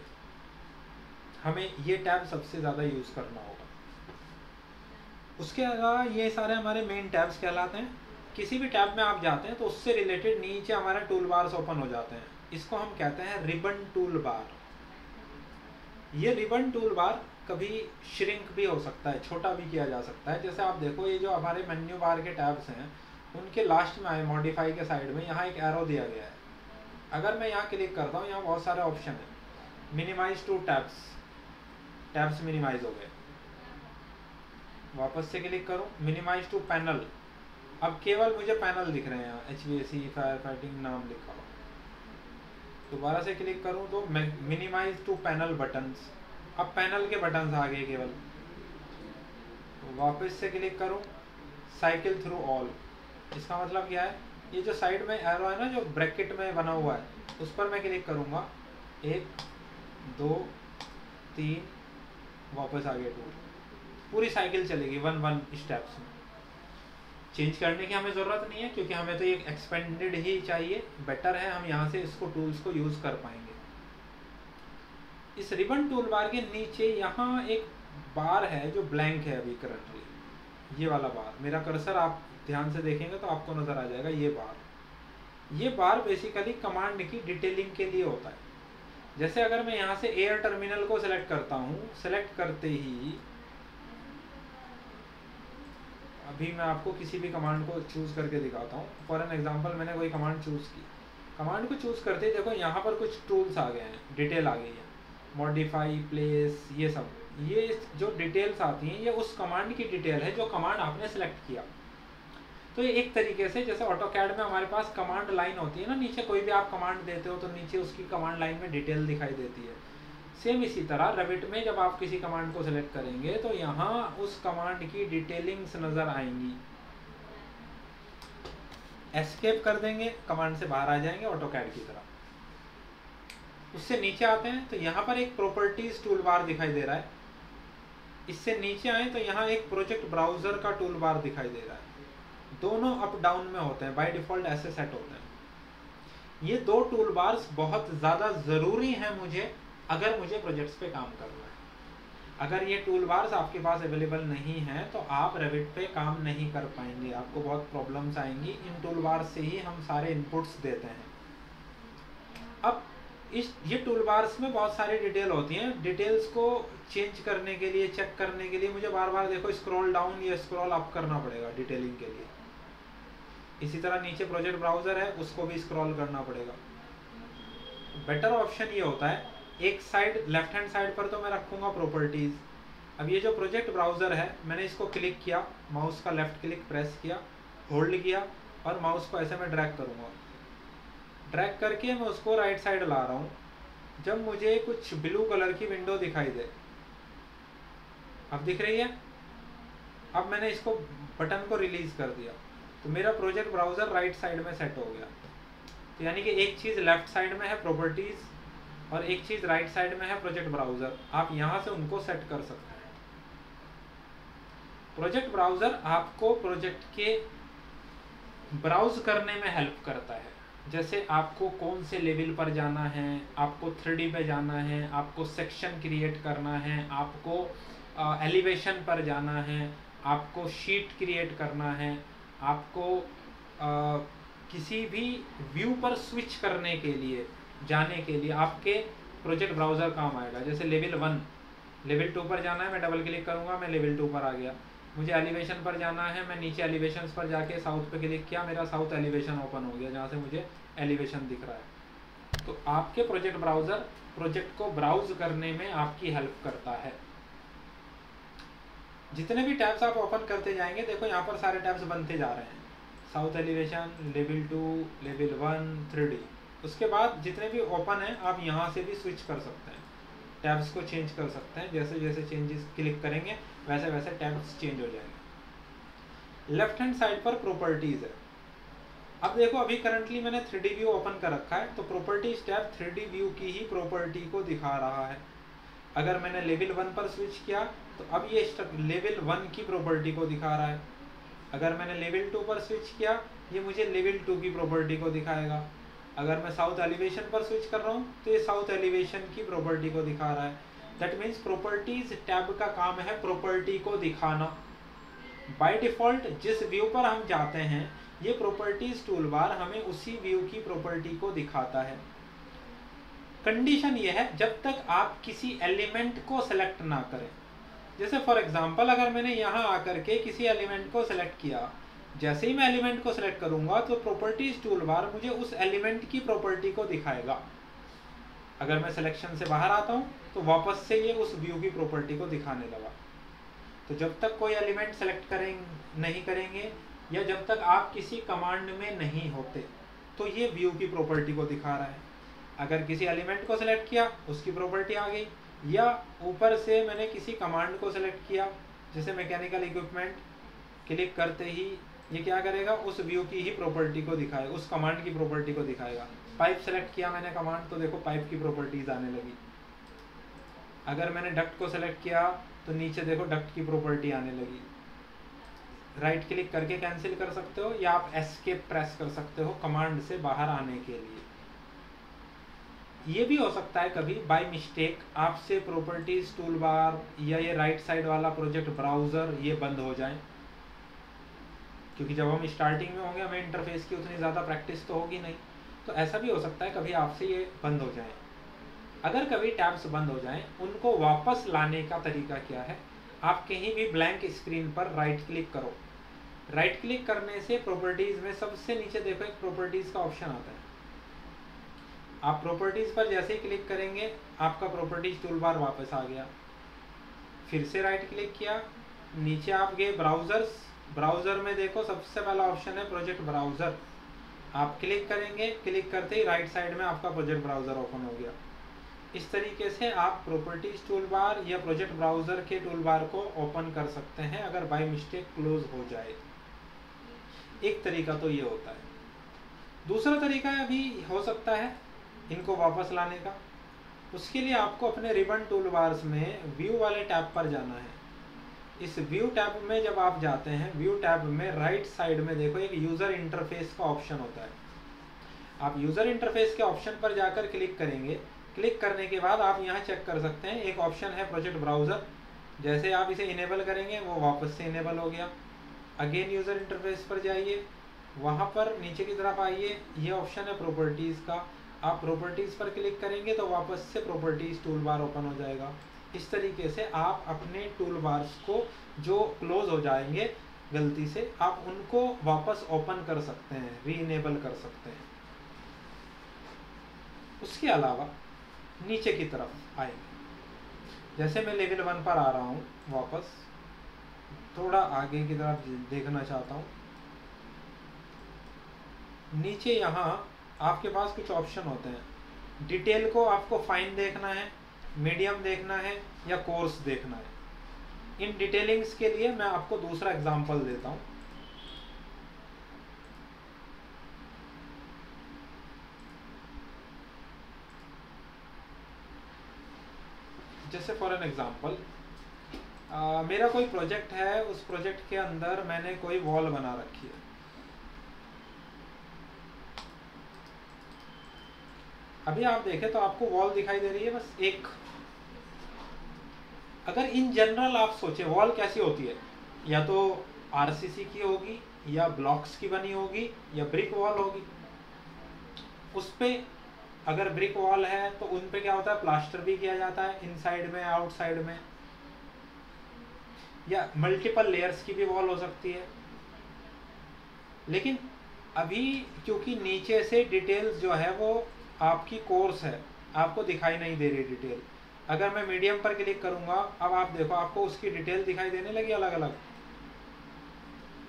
हमें ये टैब सबसे ज़्यादा यूज़ करना होगा। उसके अलावा ये सारे हमारे मेन टैब्स कहलाते हैं। किसी भी टैब में आप जाते हैं तो उससे रिलेटेड नीचे हमारे टूल बार्स ओपन हो जाते हैं। इसको हम कहते हैं रिबन टूल बार ये रिबन टूल बार कभी श्रिंक भी हो सकता है, छोटा भी किया जा सकता है। जैसे आप देखो, ये जो हमारे मेन्यू बार के टैब्स हैं, उनके लास्ट में आए मॉडिफाई के साइड में, यहाँ एक एरो दिया गया है। अगर मैं यहाँ क्लिक करता हूँ, यहाँ बहुत सारे ऑप्शन है। Minimise to tabs tabs minimise हो गए। वापस से क्लिक करूँ मिनिमाइज टू पैनल अब केवल मुझे पैनल दिख रहे हैं H V S C fire fighting नाम लिखा हुआ। दोबारा से क्लिक करूँ तो मिनिमाइज टू पैनल बटन्स अब पैनल के बटन्स आ गए केवल। वापस से क्लिक करूँ साइकिल थ्रू ऑल इसका मतलब क्या है? ये जो साइड में एरो है ना, जो ब्रैकेट में बना हुआ है, उस पर मैं क्लिक करूँगा। एक, दो, तीन वापस आ गया टूल पूरी साइकिल चलेगी वन वन स्टेप्स में। चेंज करने की हमें ज़रूरत नहीं है, क्योंकि हमें तो ये एक्सपेंडेड ही चाहिए। बेटर है, हम यहाँ से इसको टूल्स को यूज़ कर पाएँगे। इस रिबन टूल बार के नीचे यहाँ एक बार है, जो ब्लैंक है अभी करंटली ये वाला बार मेरा कर्सर आप ध्यान से देखेंगे तो आपको नज़र आ जाएगा, ये बार ये बार बेसिकली कमांड की डिटेलिंग के लिए होता है। जैसे अगर मैं यहाँ से एयर टर्मिनल को सिलेक्ट करता हूँ सिलेक्ट करते ही अभी मैं आपको किसी भी कमांड को चूज़ करके दिखाता हूँ। फॉर एन एग्ज़ाम्पल मैंने कोई कमांड चूज़ की। कमांड को चूज़ करते ही देखो यहाँ पर कुछ टूल्स आ गए हैं डिटेल आ गई है। मॉडिफाई प्लेस ये सब। ये जो डिटेल्स आती हैं, ये उस कमांड की डिटेल है जो कमांड आपने सेलेक्ट किया। तो ये एक तरीके से जैसे ऑटो कैड में हमारे पास कमांड लाइन होती है ना, नीचे कोई भी आप कमांड देते हो तो नीचे उसकी कमांड लाइन में डिटेल दिखाई देती है। सेम इसी तरह रविट में जब आप किसी कमांड को सिलेक्ट करेंगे तो यहाँ उस कमांड की डिटेलिंग्स नज़र आएँगी। एस्केप कर देंगे कमांड से बाहर आ जाएँगे ऑटो कैड की तरह। उससे नीचे आते हैं तो यहाँ पर एक प्रॉपर्टीज़ टूल बार दिखाई दे रहा है। इससे नीचे आए तो यहाँ एक प्रोजेक्ट ब्राउज़र का टूल बार दिखाई दे रहा है। दोनों अप डाउन में होते हैं बाय डिफ़ॉल्ट ऐसे सेट होते हैं। ये दो टूल बार्स बहुत ज़्यादा ज़रूरी हैं मुझे, अगर मुझे प्रोजेक्ट्स पे काम करना है। अगर ये टूल बार्स आपके पास अवेलेबल नहीं है तो आप रेविट पे काम नहीं कर पाएँगे। आपको बहुत प्रॉब्लम्स आएँगी। इन टूल बार्स से ही हम सारे इनपुट्स देते हैं। अब इस, ये टूल बार्स में बहुत सारी डिटेल होती हैं। डिटेल्स को चेंज करने के लिए चेक करने के लिए मुझे बार बार देखो स्क्रॉल डाउन या स्क्रॉल अप करना पड़ेगा डिटेलिंग के लिए। इसी तरह नीचे प्रोजेक्ट ब्राउज़र है, उसको भी स्क्रॉल करना पड़ेगा। बेटर ऑप्शन ये होता है, एक साइड लेफ़्ट हैंड साइड पर तो मैं रखूँगा प्रॉपर्टीज़ अब ये जो प्रोजेक्ट ब्राउज़र है, मैंने इसको क्लिक किया माउस का लेफ़्ट क्लिक प्रेस किया होल्ड किया, और माउस को ऐसे मैं ड्रैग करूँगा। ड्रैग करके मैं उसको राइट साइड ला रहा हूँ। जब मुझे कुछ ब्लू कलर की विंडो दिखाई दे। अब दिख रही है? अब मैंने इसको बटन को रिलीज़ कर दिया। तो मेरा प्रोजेक्ट ब्राउज़र राइट साइड में सेट हो गया। तो यानी कि एक चीज़ लेफ़्ट साइड में है प्रॉपर्टीज़ और एक चीज़ राइट साइड में है प्रोजेक्ट ब्राउज़र आप यहाँ से उनको सेट कर सकते हैं। प्रोजेक्ट ब्राउज़र आपको प्रोजेक्ट के ब्राउज करने में हेल्प करता है। जैसे आपको कौन से लेवल पर जाना है, आपको थ्री पे जाना है, आपको सेक्शन क्रिएट करना है, आपको एलिवेशन पर जाना है, आपको शीट क्रिएट करना है आपको आ, किसी भी व्यू पर स्विच करने के लिए जाने के लिए आपके प्रोजेक्ट ब्राउज़र काम आएगा। जैसे लेवल वन लेवल टू पर जाना है मैं डबल क्लिक करूँगा मैं लेवल टू पर आ गया। मुझे एलिवेशन पर जाना है मैं नीचे एलिवेशन पर जाके साउथ पर क्लिक किया मेरा साउथ एलिवेशन ओपन हो गया जहाँ से मुझे एलिवेशन दिख रहा है। तो आपके प्रोजेक्ट ब्राउज़र प्रोजेक्ट को ब्राउज करने में आपकी हेल्प करता है। जितने भी टैब्स आप ओपन करते जाएँगे, देखो यहाँ पर सारे टैब्स बनते जा रहे हैं। South elevation level two level one three उसके बाद जितने भी ओपन हैं, आप यहाँ से भी स्विच कर सकते हैं। टैब्स को चेंज कर सकते हैं। जैसे जैसे चेंजेस क्लिक करेंगे, वैसे वैसे टैब्स चेंज हो जाएँगे। लेफ़्ट हैंड साइड पर प्रॉपर्टीज़ है। अब देखो, अभी करंटली मैंने थ्री व्यू ओपन कर रखा है तो प्रॉपर्टीज़ टैब थ्री व्यू की ही प्रॉपर्टी को दिखा रहा है। अगर मैंने लेवल वन पर स्विच किया तो अब ये लेवल वन की प्रॉपर्टी को दिखा रहा है। अगर मैंने लेवल टू पर स्विच किया, ये मुझे लेवल टू की प्रॉपर्टी को दिखाएगा। अगर मैं साउथ एलिवेशन पर स्विच कर रहा हूँ तो ये साउथ एलिवेशन की प्रॉपर्टी को दिखा रहा है। दैट मीन्स प्रॉपर्टीज़ टैब का काम है प्रॉपर्टी को दिखाना। बाय डिफ़ॉल्ट जिस व्यू पर हम जाते हैं, ये प्रॉपर्टीज़ टूल बार हमें उसी व्यू की प्रॉपर्टी को दिखाता है। कंडीशन ये है, जब तक आप किसी एलिमेंट को सेलेक्ट ना करें। जैसे फॉर एग्जांपल अगर मैंने यहाँ आकर के किसी एलिमेंट को सिलेक्ट किया, जैसे ही मैं एलिमेंट को सिलेक्ट करूँगा तो प्रॉपर्टीज़ टूल बार मुझे उस एलिमेंट की प्रॉपर्टी को दिखाएगा। अगर मैं सिलेक्शन से बाहर आता हूँ तो वापस से ये उस व्यू की प्रॉपर्टी को दिखाने लगा। तो जब तक कोई एलिमेंट सेलेक्ट करें, नहीं करेंगे, या जब तक आप किसी कमांड में नहीं होते तो ये व्यू की प्रॉपर्टी को दिखा रहा है। अगर किसी एलिमेंट को सिलेक्ट किया, उसकी प्रॉपर्टी आ गई। या ऊपर से मैंने किसी कमांड को सेलेक्ट किया, जैसे मैकेनिकल इक्विपमेंट क्लिक करते ही ये क्या करेगा? उस व्यू की ही प्रॉपर्टी को दिखाएगा, उस कमांड की प्रॉपर्टी को दिखाएगा। पाइप सेलेक्ट किया मैंने कमांड तो देखो पाइप की प्रॉपर्टीज़ आने लगी। अगर मैंने डक्ट को सेलेक्ट किया तो नीचे देखो डक्ट की प्रॉपर्टी आने लगी। राइट क्लिक करके कैंसिल कर सकते हो, या आप एस्केप प्रेस कर सकते हो कमांड से बाहर आने के लिए। ये भी हो सकता है कभी बाय मिस्टेक आपसे प्रॉपर्टीज़ टूल बार या ये राइट साइड वाला प्रोजेक्ट ब्राउज़र ये बंद हो जाए। क्योंकि जब हम स्टार्टिंग में होंगे, हमें इंटरफेस की उतनी ज़्यादा प्रैक्टिस तो होगी नहीं। तो ऐसा भी हो सकता है कभी आपसे ये बंद हो जाए। अगर कभी टैब्स बंद हो जाएँ, उनको वापस लाने का तरीका क्या है? आप कहीं भी ब्लैंक स्क्रीन पर राइट क्लिक करो। राइट क्लिक करने से प्रॉपर्टीज़ में सबसे नीचे देखो, एक प्रॉपर्टीज़ का ऑप्शन आता है। आप प्रॉपर्टीज़ पर जैसे ही क्लिक करेंगे, आपका प्रॉपर्टीज़ टूल बार वापस आ गया। फिर से राइट क्लिक किया। नीचे आप गए ब्राउज़र्स ब्राउज़र में देखो, सबसे पहला ऑप्शन है प्रोजेक्ट ब्राउज़र आप क्लिक करेंगे। क्लिक करते ही राइट साइड में आपका प्रोजेक्ट ब्राउज़र ओपन हो गया। इस तरीके से आप प्रॉपर्टीज़ टूल बार या प्रोजेक्ट ब्राउज़र के टूल बार को ओपन कर सकते हैं, अगर बाय मिस्टेक क्लोज हो जाए। एक तरीका तो ये होता है। दूसरा तरीका अभी हो सकता है इनको वापस लाने का। उसके लिए आपको अपने रिबन टूल बार्स में व्यू वाले टैब पर जाना है। इस व्यू टैब में जब आप जाते हैं व्यू टैब में राइट साइड में देखो, एक यूज़र इंटरफेस का ऑप्शन होता है। आप यूज़र इंटरफेस के ऑप्शन पर जाकर क्लिक करेंगे। क्लिक करने के बाद आप यहाँ चेक कर सकते हैं, एक ऑप्शन है प्रोजेक्ट ब्राउज़र जैसे आप इसे इनेबल करेंगे, वो वापस से इनेबल हो गया। अगेन यूज़र इंटरफेस पर जाइए। वहाँ पर नीचे की तरफ़ आइए। ये ऑप्शन है प्रॉपर्टीज़ का। आप प्रॉपर्टीज़ पर क्लिक करेंगे तो वापस से प्रॉपर्टीज़ टूल बार ओपन हो जाएगा। इस तरीके से आप अपने टूल बार्स को जो क्लोज हो जाएँगे, गलती से, आप उनको वापस ओपन कर सकते हैं री इनेबल कर सकते हैं। उसके अलावा, नीचे की तरफ़ आएँगे। जैसे मैं लेवल वन पर आ रहा हूँ, वापस, थोड़ा आगे की तरफ़ देखना चाहता हूँ। नीचे यहाँ आपके पास कुछ ऑप्शन होते हैं। डिटेल को आपको फाइन देखना है मीडियम देखना है या कोर्स देखना है। इन डिटेलिंग्स के लिए मैं आपको दूसरा एग्जांपल देता हूँ। जैसे फॉर एन एग्जांपल मेरा कोई प्रोजेक्ट है, उस प्रोजेक्ट के अंदर मैंने कोई वॉल बना रखी है। अभी आप देखें तो आपको वॉल दिखाई दे रही है बस एक। अगर इन जनरल आप सोचे वॉल कैसी होती है? या तो आरसीसी की होगी, या ब्लॉक्स की बनी होगी, या ब्रिक वॉल होगी। उस पर अगर ब्रिक वॉल है तो उन पे क्या होता है? प्लास्टर भी किया जाता है इनसाइड में आउटसाइड में। या मल्टीपल लेयर्स की भी वॉल हो सकती है। लेकिन अभी, क्योंकि नीचे से डिटेल्स जो है, वो आपकी कोर्स है। आपको दिखाई नहीं दे रही डिटेल अगर मैं मीडियम पर क्लिक करूँगा, अब आप देखो, आपको उसकी डिटेल दिखाई देने लगी अलग अलग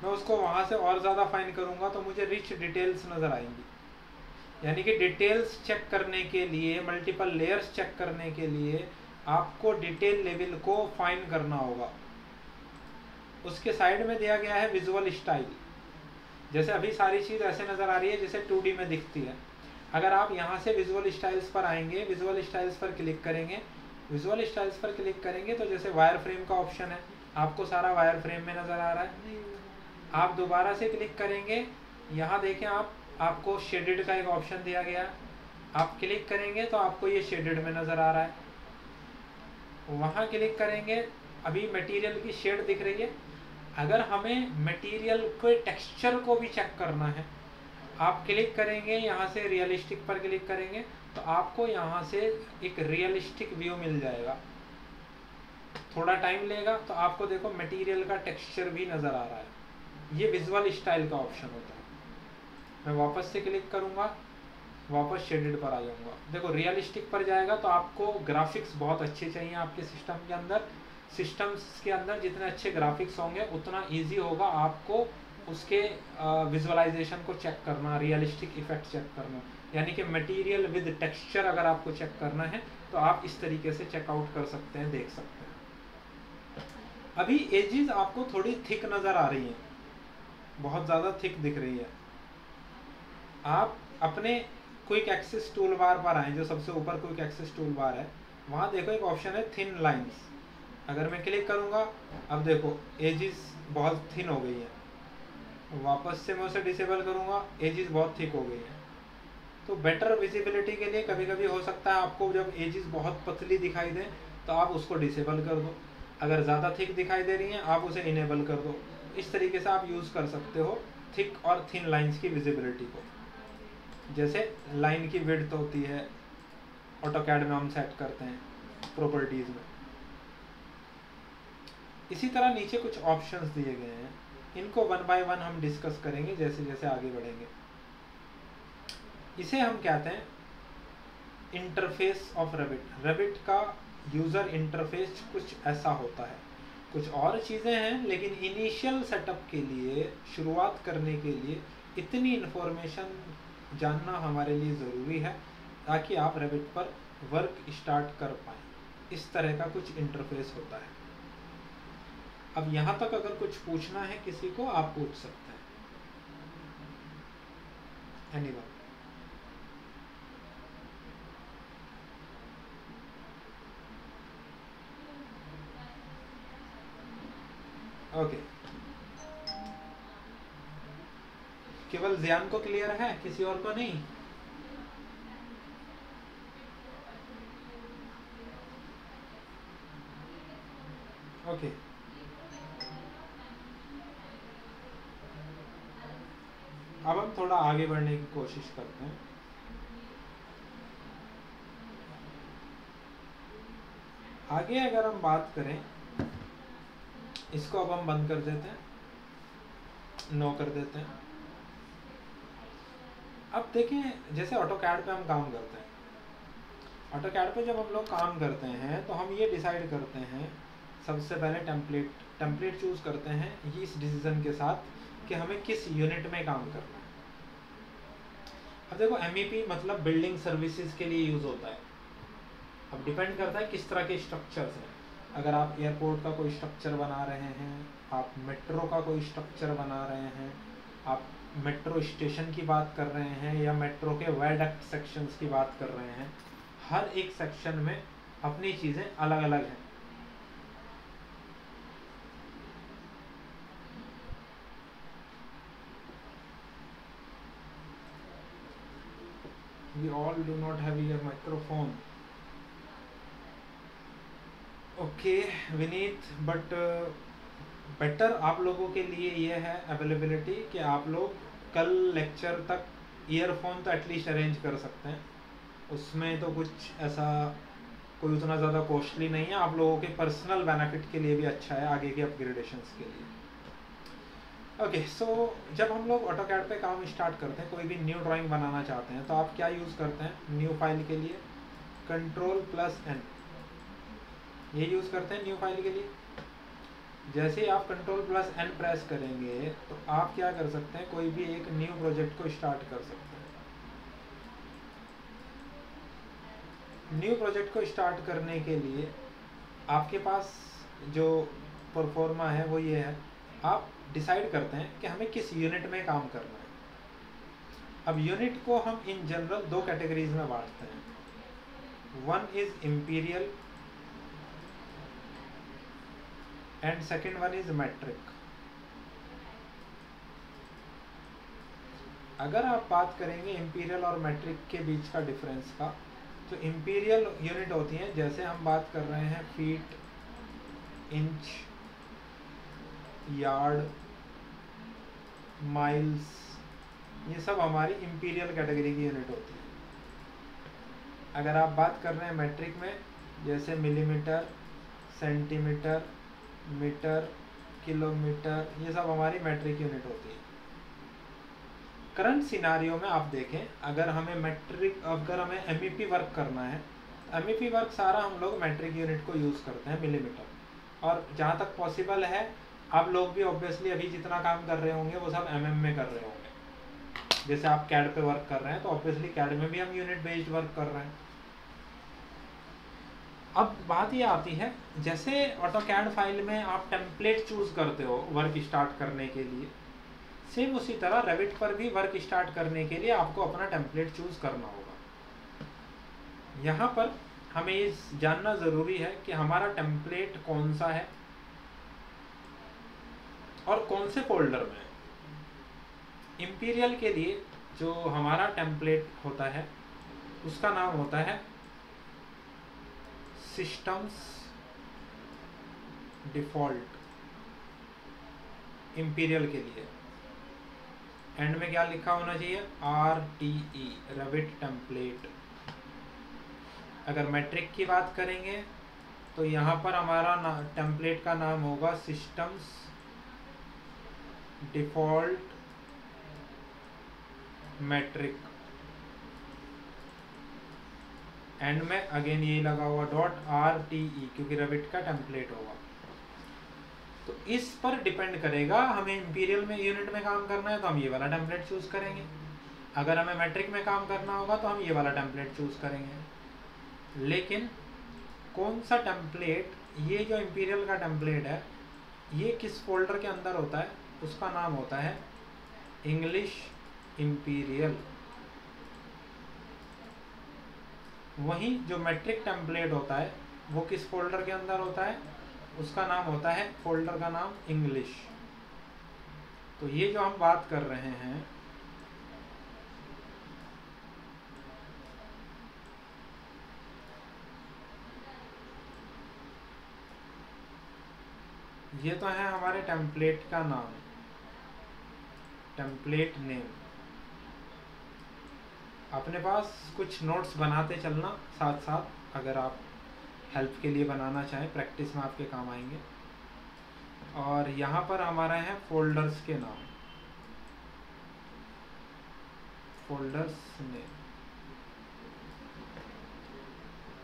मैं उसको वहाँ से और ज़्यादा फाइन करूँगा तो मुझे रिच डिटेल्स नज़र आएँगी। यानी कि डिटेल्स चेक करने के लिए मल्टीपल लेयर्स चेक करने के लिए आपको डिटेल लेवल को फाइन करना होगा। उसके साइड में दिया गया है विजुअल स्टाइल जैसे अभी सारी चीज़ ऐसे नज़र आ रही है जैसे टू में दिखती है। अगर आप यहाँ से विजुअल स्टाइल्स पर आएँगे विजुअल स्टाइल्स पर क्लिक करेंगे विजुअल स्टाइल्स पर क्लिक करेंगे तो जैसे वायर फ्रेम का ऑप्शन है, आपको सारा वायर फ्रेम में नज़र आ रहा है। आप दोबारा से क्लिक करेंगे, यहाँ देखें आप, आपको शेडेड का एक ऑप्शन दिया गया। आप क्लिक करेंगे तो आपको ये शेडेड में नज़र आ रहा है। वहाँ क्लिक करेंगे, अभी मटेरियल की शेड दिख रही है। अगर हमें मटेरियल के टेक्सचर को भी चेक करना है आप क्लिक करेंगे, यहाँ से रियलिस्टिक पर क्लिक करेंगे तो आपको यहाँ से एक रियलिस्टिक व्यू मिल जाएगा। थोड़ा टाइम लेगा तो आपको देखो मटेरियल का टेक्सचर भी नज़र आ रहा है। ये विजुअल स्टाइल का ऑप्शन होता है। मैं वापस से क्लिक करूँगा, वापस शेडेड पर आ जाऊँगा। देखो रियलिस्टिक पर जाएगा तो आपको ग्राफिक्स बहुत अच्छे चाहिए आपके सिस्टम के अंदर। सिस्टम्स के अंदर जितने अच्छे ग्राफिक्स होंगे, उतना ईजी होगा आपको उसके विजुअलाइजेशन को चेक करना रियलिस्टिक इफ़ेक्ट चेक करना। यानी कि मटेरियल विद टेक्सचर अगर आपको चेक करना है तो आप इस तरीके से चेकआउट कर सकते हैं, देख सकते हैं। अभी एजेस आपको थोड़ी थिक नज़र आ रही हैं। बहुत ज़्यादा थिक दिख रही है। आप अपने क्विक एक्सेस टूल बार पर आए, जो सबसे ऊपर क्विक एक्सेस टूल बार है, वहाँ देखो एक ऑप्शन है थिन लाइंस अगर मैं क्लिक करूँगा, अब देखो एजिस बहुत थिन हो गई है। वापस से मैं उसे डिसेबल करूँगा। एजिस बहुत थिक हो गई है। तो बेटर विजिबिलिटी के लिए कभी कभी हो सकता है आपको जब एजिस बहुत पतली दिखाई दें तो आप उसको डिसेबल कर दो। अगर ज़्यादा थिक दिखाई दे रही हैं, आप उसे इनेबल कर दो। इस तरीके से आप यूज़ कर सकते हो थिक और थिन लाइंस की विजिबिलिटी को। जैसे लाइन की विड्थ होती है ऑटो कैड में हम सेट करते हैं प्रॉपर्टीज़ में। इसी तरह नीचे कुछ ऑप्शंस दिए गए हैं। इनको वन बाय वन हम डिस्कस करेंगे, जैसे जैसे आगे बढ़ेंगे। इसे हम कहते हैं इंटरफेस ऑफ़ रेबिट रेबिट का यूज़र इंटरफेस कुछ ऐसा होता है। कुछ और चीज़ें हैं, लेकिन इनिशियल सेटअप के लिए, शुरुआत करने के लिए इतनी इन्फॉर्मेशन जानना हमारे लिए ज़रूरी है, ताकि आप रेबिट पर वर्क स्टार्ट कर पाएँ। इस तरह का कुछ इंटरफेस होता है। अब यहाँ तक अगर कुछ पूछना है किसी को, आप पूछ सकते हैं। Anyone okay. केवल ज्ञान को क्लियर है? किसी और को नहीं? ओके। अब हम थोड़ा आगे बढ़ने की कोशिश करते हैं। आगे अगर हम बात करें, इसको अब हम बंद कर देते हैं नो कर देते हैं। अब देखें, जैसे ऑटो कैड पे हम काम करते हैं। ऑटो कैड पे जब हम लोग काम करते हैं तो हम ये डिसाइड करते हैं, सबसे पहले टेम्पलेट टेम्पलेट चूज़ करते हैं इस डिसीज़न के साथ कि हमें किस यूनिट में काम करना है। अब देखो एम मतलब बिल्डिंग सर्विसेज़ के लिए यूज़ होता है। अब डिपेंड करता है किस तरह के स्ट्रक्चर्स हैं। अगर आप एयरपोर्ट का कोई स्ट्रक्चर बना रहे हैं, आप मेट्रो का कोई स्ट्रक्चर बना रहे हैं, आप मेट्रो स्टेशन की बात कर रहे हैं या मेट्रो के वेडक्ट सेक्शंस की बात कर रहे हैं, हर एक सेक्शन में अपनी चीज़ें अलग अलग हैं। We all do not have your microphone. Okay Vineet but better आप लोगों के लिए ये है अवेलेबिलिटी कि आप लोग कल लेक्चर तक ईयरफोन तो एटलीस्ट अरेंज कर सकते हैं। उसमें तो कुछ ऐसा, कोई उतना ज़्यादा कॉस्टली नहीं है। आप लोगों के पर्सनल बेनिफिट के लिए भी अच्छा है, आगे के अपग्रेडेशंस के लिए। ओके okay, सो so, जब हम लोग ऑटो कैड पे काम स्टार्ट करते हैं कोई भी न्यू ड्राइंग बनाना चाहते हैं तो आप क्या यूज़ करते हैं? न्यू फ़ाइल के लिए? कंट्रोल प्लस एन ये यूज़ करते हैं न्यू फ़ाइल के लिए? जैसे ही आप कंट्रोल प्लस एन प्रेस करेंगे तो आप क्या कर सकते हैं? कोई भी एक न्यू प्रोजेक्ट को स्टार्ट कर सकते हैं। न्यू प्रोजेक्ट को स्टार्ट करने के लिए आपके पास जो परफॉर्मा है वो ये है। आप डिसाइड करते हैं कि हमें किस यूनिट में काम करना है। अब यूनिट को हम इन जनरल दो कैटेगरीज में बांटते हैं। One is imperial and second one is metric अगर आप बात करेंगे इम्पीरियल और मैट्रिक के बीच का डिफरेंस का तो इम्पीरियल यूनिट होती हैं, जैसे हम बात कर रहे हैं फीट इंच यार्ड, माइल्स, ये सब हमारी इम्पीरियल कैटेगरी की यूनिट होती है। अगर आप बात कर रहे हैं मैट्रिक में, जैसे मिलीमीटर सेंटीमीटर मीटर किलोमीटर ये सब हमारी मैट्रिक यूनिट होती है। करंट सिनारियो में आप देखें, अगर हमें मैट्रिक अगर हमें एमईपी वर्क e करना है एमईपी वर्क e सारा हम लोग मैट्रिक यूनिट को यूज़ करते हैं मिलीमीटर और जहाँ तक पॉसिबल है आप लोग भी ऑब्वियसली अभी जितना काम कर रहे होंगे, वो सब एम में कर रहे होंगे। जैसे आप कैड पे वर्क कर रहे हैं तो ऑब्वियसली कैड में भी हम यूनिट बेस्ड वर्क कर रहे हैं। अब बात ये आती है, जैसे ऑटो कैड फ़ाइल में आप टेम्पलेट चूज़ करते हो वर्क स्टार्ट करने के लिए सेम उसी तरह रेविट पर भी वर्क स्टार्ट करने के लिए आपको अपना टेम्पलेट चूज़ करना होगा। यहाँ पर हमें ये जानना ज़रूरी है कि हमारा टेम्पलेट कौन सा है और कौन से फोल्डर में? इम्पीरियल के लिए जो हमारा टेम्पलेट होता है, उसका नाम होता है सिस्टम्स डिफ़ॉल्ट इम्पीरियल के लिए। एंड में क्या लिखा होना चाहिए? R T E Revit template अगर मैट्रिक की बात करेंगे तो यहाँ पर हमारा टेम्पलेट का नाम होगा सिस्टम्स डिफ़ॉल्ट मैट्रिक। एंड में अगेन यही लगा हुआ डॉट आर टी ई, क्योंकि रविट का टेम्पलेट होगा। तो इस पर डिपेंड करेगा, हमें इंपीरियल में यूनिट में काम करना है तो हम ये वाला टेम्पलेट चूज़ करेंगे। अगर हमें मैट्रिक में काम करना होगा तो हम ये वाला टेम्पलेट चूज़ करेंगे। लेकिन कौन सा टेम्पलेट ये जो इंपीरियल का टेम्पलेट है, ये किस फोल्डर के अंदर होता है? उसका नाम होता है इंग्लिश इंपीरियल वहीं जो मैट्रिक टेम्पलेट होता है, वो किस फोल्डर के अंदर होता है? उसका नाम होता है फोल्डर का नाम इंग्लिश तो ये जो हम बात कर रहे हैं, ये तो है हमारे टेम्पलेट का नाम। टेम्पलेट नेम अपने पास कुछ नोट्स बनाते चलना साथ साथ अगर आप हेल्प के लिए बनाना चाहें प्रैक्टिस में आपके काम आएँगे। और यहाँ पर हमारा है फोल्डर्स के नाम। फोल्डर्स नेम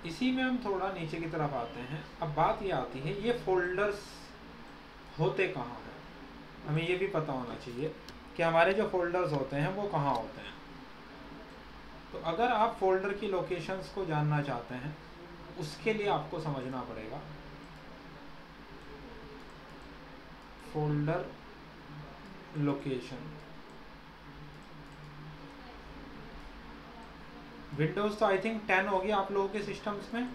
इसी में हम थोड़ा नीचे की तरफ़ आते हैं। अब बात ये आती है, ये फोल्डर्स होते कहाँ हैं? हमें ये भी पता होना चाहिए। कि हमारे जो फोल्डर्स होते हैं, वो कहाँ होते हैं? तो अगर आप फोल्डर की लोकेशंस को जानना चाहते हैं, उसके लिए आपको समझना पड़ेगा। फोल्डर लोकेशन विंडोज़ तो आई थिंक टेन होगी आप लोगों के सिस्टम्स में।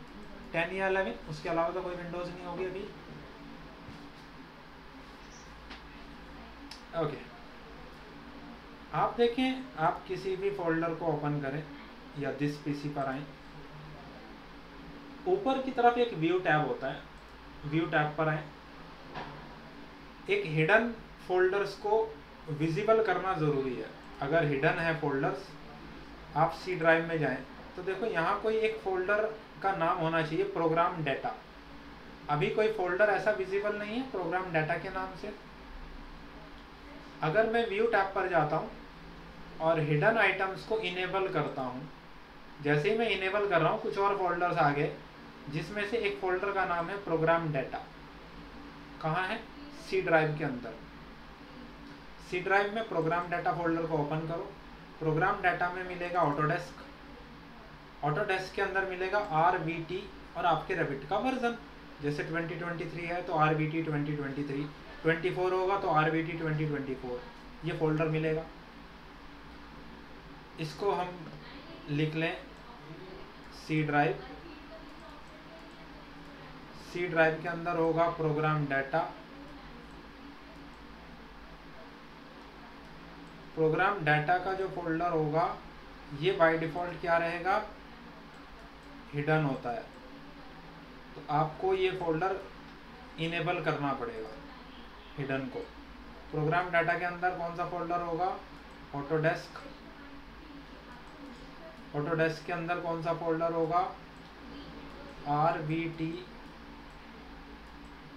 टेन या अलेवन उसके अलावा तो कोई विंडोज़ नहीं होगी अभी। ओके आप देखें, आप किसी भी फोल्डर को ओपन करें या दिस पीसी पर आए। ऊपर की तरफ़ एक व्यू टैब होता है। व्यू टैब पर आए। एक हिडन फोल्डर्स को विजिबल करना ज़रूरी है। अगर हिडन है फोल्डर्स आप सी ड्राइव में जाएँ तो देखो यहाँ कोई एक फोल्डर का नाम होना चाहिए प्रोग्राम डेटा अभी कोई फोल्डर ऐसा विजिबल नहीं है प्रोग्राम डेटा के नाम से। अगर मैं व्यू टैब पर जाता हूँ और हिडन आइटम्स को इनेबल करता हूँ। जैसे ही मैं इनेबल कर रहा हूँ, कुछ और फोल्डर्स आ गए, जिसमें से एक फोल्डर का नाम है प्रोग्राम डेटा कहाँ है? सी ड्राइव के अंदर। सी ड्राइव में प्रोग्राम डेटा फोल्डर को ओपन करो। प्रोग्राम डेटा में मिलेगा ऑटोडेस्क ऑटोडेस्क के अंदर मिलेगा आर वी टी और आपके रेबिट का वर्जन जैसे 2023 है तो R V T twenty twenty होगा तो आर वी टी ये फोल्डर मिलेगा। इसको हम लिख लें सी ड्राइव सी ड्राइव के अंदर होगा प्रोग्राम डाटा प्रोग्राम डाटा का जो फोल्डर होगा, ये बाय डिफ़ॉल्ट क्या रहेगा? हिडन होता है। तो आपको ये फोल्डर इनेबल करना पड़ेगा हिडन को। प्रोग्राम डाटा के अंदर कौन सा फोल्डर होगा? ऑटोडेस्क ऑटोडेस्क के अंदर कौन सा फोल्डर होगा? R V T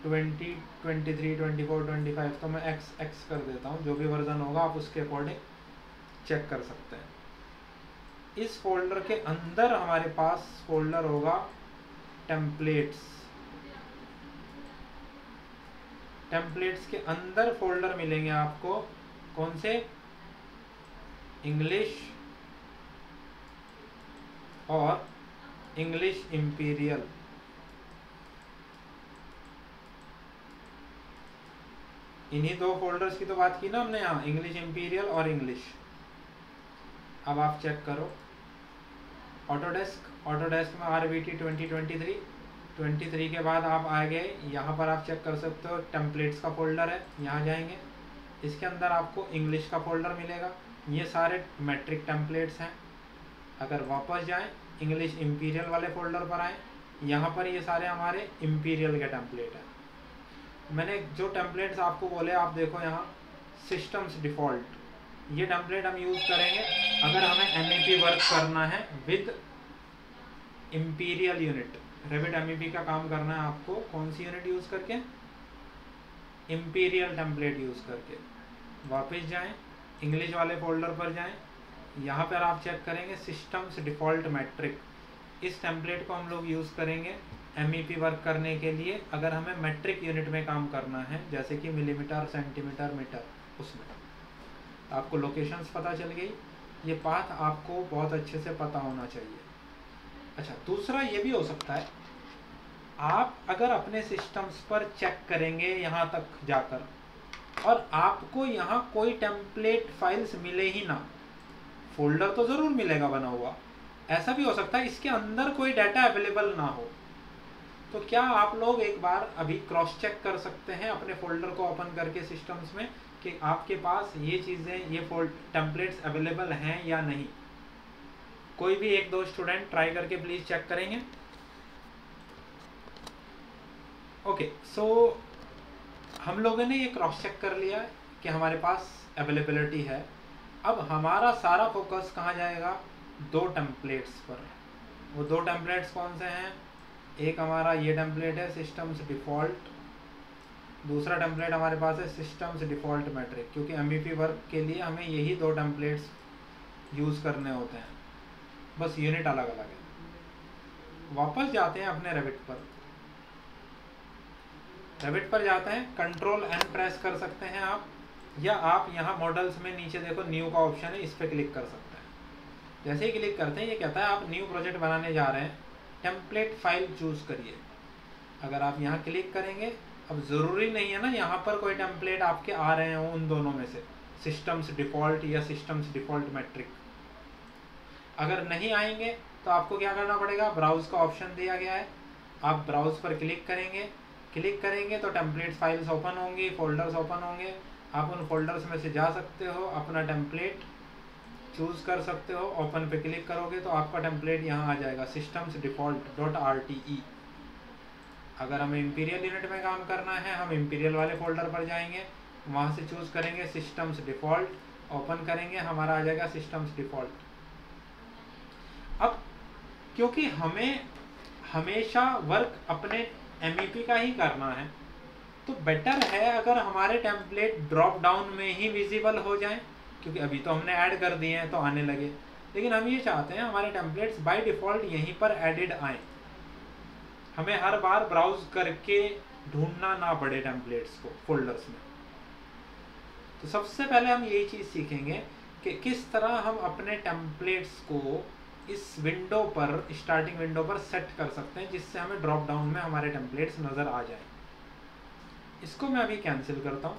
twenty twenty three twenty four twenty five तो मैं एक्स एक्स कर देता हूँ, जो भी वर्जन होगा, आप उसके अकॉर्डिंग चेक कर सकते हैं। इस फोल्डर के अंदर हमारे पास फोल्डर होगा टेम्पलेट्स टेम्पलेट्स के अंदर फोल्डर मिलेंगे आपको। कौन से? इंग्लिश और इंग्लिश इंपीरियल इन्हीं दो फोल्डर्स की तो बात की ना हमने यहाँ इंग्लिश इंपीरियल और इंग्लिश अब आप चेक करो। ऑटोडेस्क ऑटोडेस्क में R V T twenty twenty three twenty three के बाद आप आ गए, यहाँ पर आप चेक कर सकते हो टेम्पलेट्स का फोल्डर है, यहाँ जाएँगे। इसके अंदर आपको इंग्लिश का फोल्डर मिलेगा। ये सारे मैट्रिक टेम्पलेट्स हैं। अगर वापस जाएँ इंग्लिश इम्पीरियल वाले फोल्डर पर आए, यहाँ पर ये सारे हमारे इम्पीरियल के टेम्पलेट हैं। मैंने जो टेम्पलेट्स आपको बोले, आप देखो यहाँ सिस्टम्स डिफ़ॉल्ट ये टेम्पलेट हम यूज़ करेंगे अगर हमें एम वर्क करना है with imperial unit Revit M का काम करना है आपको कौन सी यूनिट यूज़ करके? इम्पीरियल टेम्पलेट यूज़ करके। वापस जाएँ इंग्लिश वाले फोल्डर पर जाएँ यहाँ पर आप चेक करेंगे सिस्टम्स डिफ़ॉल्ट मैट्रिक इस टेम्पलेट को हम लोग यूज़ करेंगे एमईपी वर्क करने के लिए, अगर हमें मैट्रिक यूनिट में काम करना है, जैसे कि मिलीमीटर सेंटीमीटर मीटर उसमें। आपको लोकेशंस पता चल गई। ये पाथ आपको बहुत अच्छे से पता होना चाहिए। अच्छा दूसरा ये भी हो सकता है। आप अगर अपने सिस्टम्स पर चेक करेंगे यहाँ तक जाकर, और आपको यहाँ कोई टेम्पलेट फाइल्स मिले ही ना फोल्डर तो ज़रूर मिलेगा बना हुआ। ऐसा भी हो सकता है इसके अंदर कोई डाटा अवेलेबल ना हो। तो क्या आप लोग एक बार अभी क्रॉस चेक कर सकते हैं अपने फोल्डर को ओपन करके सिस्टम्स में कि आपके पास ये चीज़ें ये फोल्ड टेम्पलेट्स अवेलेबल हैं या नहीं? कोई भी एक दो स्टूडेंट ट्राई करके प्लीज़ चेक करेंगे। ओके सो so, हम लोगों ने ये क्रॉस चेक कर लिया कि हमारे पास अवेलेबिलिटी है। अब हमारा सारा फोकस कहाँ जाएगा? दो टेम्पलेट्स पर। वो दो टेम्पलेट्स कौन से हैं? एक हमारा ये टेम्पलेट है सिस्टम्स डिफ़ॉल्ट दूसरा टेम्पलेट हमारे पास है सिस्टम्स डिफ़ॉल्ट मैट्रिक क्योंकि एम वर्क के लिए हमें यही दो टेम्पलेट्स यूज़ करने होते हैं। बस यूनिट अलग अलग है। वापस जाते हैं अपने रेबिट पर। रेबिट पर जाते हैं कंट्रोल एन प्रेस कर सकते हैं आप। या आप यहाँ मॉडल्स में नीचे देखो न्यू का ऑप्शन है, इस पर क्लिक कर सकते हैं। जैसे ही क्लिक करते हैं, ये कहता है आप न्यू प्रोजेक्ट बनाने जा रहे हैं टेम्पलेट फ़ाइल चूज़ करिए। अगर आप यहाँ क्लिक करेंगे, अब ज़रूरी नहीं है ना, यहाँ पर कोई टेम्पलेट आपके आ रहे हैं उन दोनों में से सिस्टम्स डिफ़ॉल्ट या सिस्टम्स डिफ़ॉल्ट मैट्रिक अगर नहीं आएँगे तो आपको क्या करना पड़ेगा? ब्राउज़ का ऑप्शन दिया गया है। आप ब्राउज़ पर क्लिक करेंगे क्लिक करेंगे तो टेम्पलेट फाइल्स ओपन होंगी फोल्डर्स ओपन होंगे। आप उन फोल्डर्स में से जा सकते हो, अपना टेम्पलेट चूज़ कर सकते हो ओपन पे क्लिक करोगे तो आपका टेम्पलेट यहाँ आ जाएगा systems default dot R T E अगर हमें इम्पीरियल यूनिट में काम करना है, हम इम्पीरियल वाले फोल्डर पर जाएँगे, वहाँ से चूज़ करेंगे सिस्टम्स डिफ़ॉल्ट ओपन करेंगे, हमारा आ जाएगा सिस्टम्स डिफ़ॉल्ट अब, क्योंकि हमें हमेशा वर्क अपने एम e का ही करना है तो बेटर है अगर हमारे टेम्पलेट ड्रॉप डाउन में ही विजिबल हो जाए, क्योंकि अभी तो हमने ऐड कर दिए हैं तो आने लगे। लेकिन हम ये चाहते हैं हमारे टेम्पलेट्स बाय डिफ़ॉल्ट यहीं पर एडिड आए। हमें हर बार ब्राउज करके ढूंढना ना पड़े टेम्पलेट्स को फोल्डर्स में। तो सबसे पहले हम यही चीज़ सीखेंगे कि किस तरह हम अपने टेम्पलेट्स को इस विंडो पर स्टार्टिंग विंडो पर सेट कर सकते हैं, जिससे हमें ड्रॉप डाउन में हमारे टेम्पलेट्स नज़र आ जाए। इसको मैं अभी कैंसिल करता हूँ।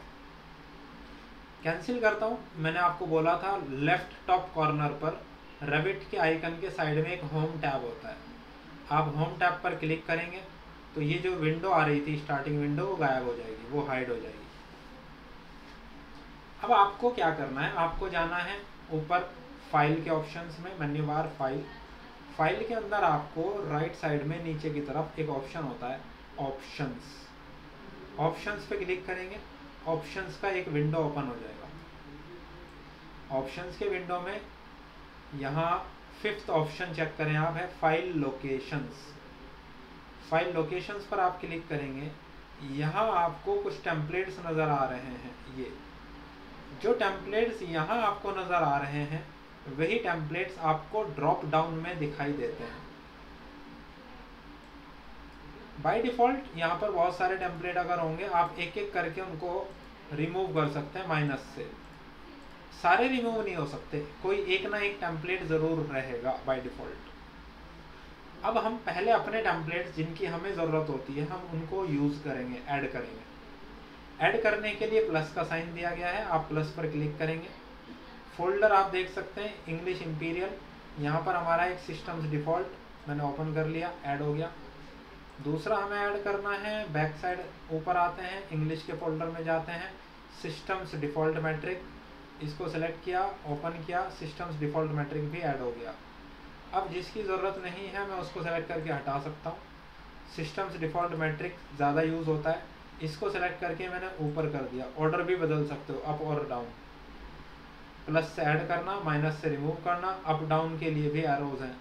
कैंसिल करता हूँ, मैंने आपको बोला था लेफ़्ट टॉप कॉर्नर पर रेबिट के आइकन के साइड में एक होम टैब होता है। आप होम टैब पर क्लिक करेंगे तो ये जो विंडो आ रही थी स्टार्टिंग विंडो वो गायब हो जाएगी, वो हाइड हो जाएगी। अब आपको क्या करना है? आपको जाना है ऊपर फ़ाइल के ऑप्शंस में मेन्यू बार फ़ाइल फ़ाइल के अंदर आपको राइट साइड में नीचे की तरफ़ एक ऑप्शन होता है ऑप्शंस ऑप्शंस पे क्लिक करेंगे ऑप्शंस का एक विंडो ओपन हो जाएगा। ऑप्शंस के विंडो में यहाँ फिफ्थ ऑप्शन चेक करें आप, है फ़ाइल लोकेशंस फ़ाइल लोकेशंस पर आप क्लिक करेंगे, यहाँ आपको कुछ टेम्पलेट्स नज़र आ रहे हैं, ये। जो टेम्पलेट्स यहाँ आपको नज़र आ रहे हैं, वही टेम्पलेट्स आपको ड्रॉप डाउन में दिखाई देते हैं। बाय डिफ़ॉल्ट यहाँ पर बहुत सारे टेम्पलेट अगर होंगे, आप एक एक करके उनको रिमूव कर सकते हैं माइनस से। सारे रिमूव नहीं हो सकते। कोई एक ना एक टेम्पलेट ज़रूर रहेगा बाय डिफ़ॉल्ट अब हम पहले अपने टेम्पलेट्स जिनकी हमें ज़रूरत होती है, हम उनको यूज़ करेंगे ऐड करेंगे। ऐड करने के लिए प्लस का साइन दिया गया है। आप प्लस पर क्लिक करेंगे। फोल्डर आप देख सकते हैं इंग्लिश इम्पीरियल यहाँ पर हमारा एक सिस्टम्स डिफ़ॉल्ट मैंने ओपन कर लिया ऐड हो गया। दूसरा हमें ऐड करना है बैक साइड ऊपर आते हैं इंग्लिश के फोल्डर में जाते हैं सिस्टम्स डिफ़ॉल्ट मैट्रिक इसको सेलेक्ट किया ओपन किया सिस्टम्स डिफ़ॉल्ट मैट्रिक भी ऐड हो गया। अब जिसकी ज़रूरत नहीं है, मैं उसको सेलेक्ट करके हटा सकता हूँ। सिस्टम्स डिफ़ॉल्ट मैट्रिक ज़्यादा यूज़ होता है, इसको सेलेक्ट करके मैंने ऊपर कर दिया। ऑर्डर भी बदल सकते हो अप और डाउन प्लस से ऐड करना माइनस से रिमूव करना अप डाउन के लिए भी एरोज हैं।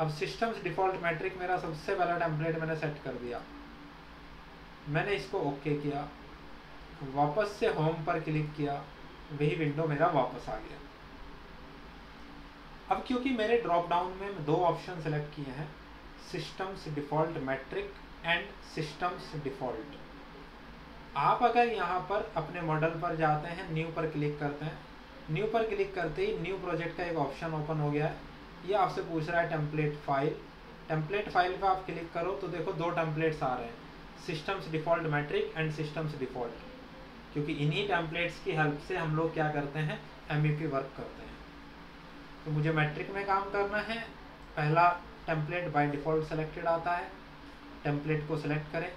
अब सिस्टम्स डिफ़ॉल्ट मैट्रिक मेरा सबसे पहला टेम्पलेट मैंने सेट कर दिया। मैंने इसको ओके किया। वापस से होम पर क्लिक किया। वही विंडो मेरा वापस आ गया। अब क्योंकि मेरे ड्रॉप डाउन में दो ऑप्शन सेलेक्ट किए हैं systems default metric and systems default आप अगर यहाँ पर अपने मॉडल पर जाते हैं न्यू पर क्लिक करते हैं न्यू पर क्लिक करते ही न्यू प्रोजेक्ट का एक ऑप्शन ओपन हो गया है। ये आपसे पूछ रहा है टेम्पलेट फ़ाइल टेम्पलेट फ़ाइल पर आप क्लिक करो तो देखो दो टेम्पलेट्स आ रहे हैं। Systems default metric and systems default क्योंकि इन्हीं टेम्पलेट्स की हेल्प से हम लोग क्या करते हैं? एम वर्क e करते हैं। तो मुझे मैट्रिक में काम करना है। पहला टेम्पलेट बाय डिफ़ॉल्ट सेलेक्टेड आता है। टेम्पलेट को सिलेक्ट करें।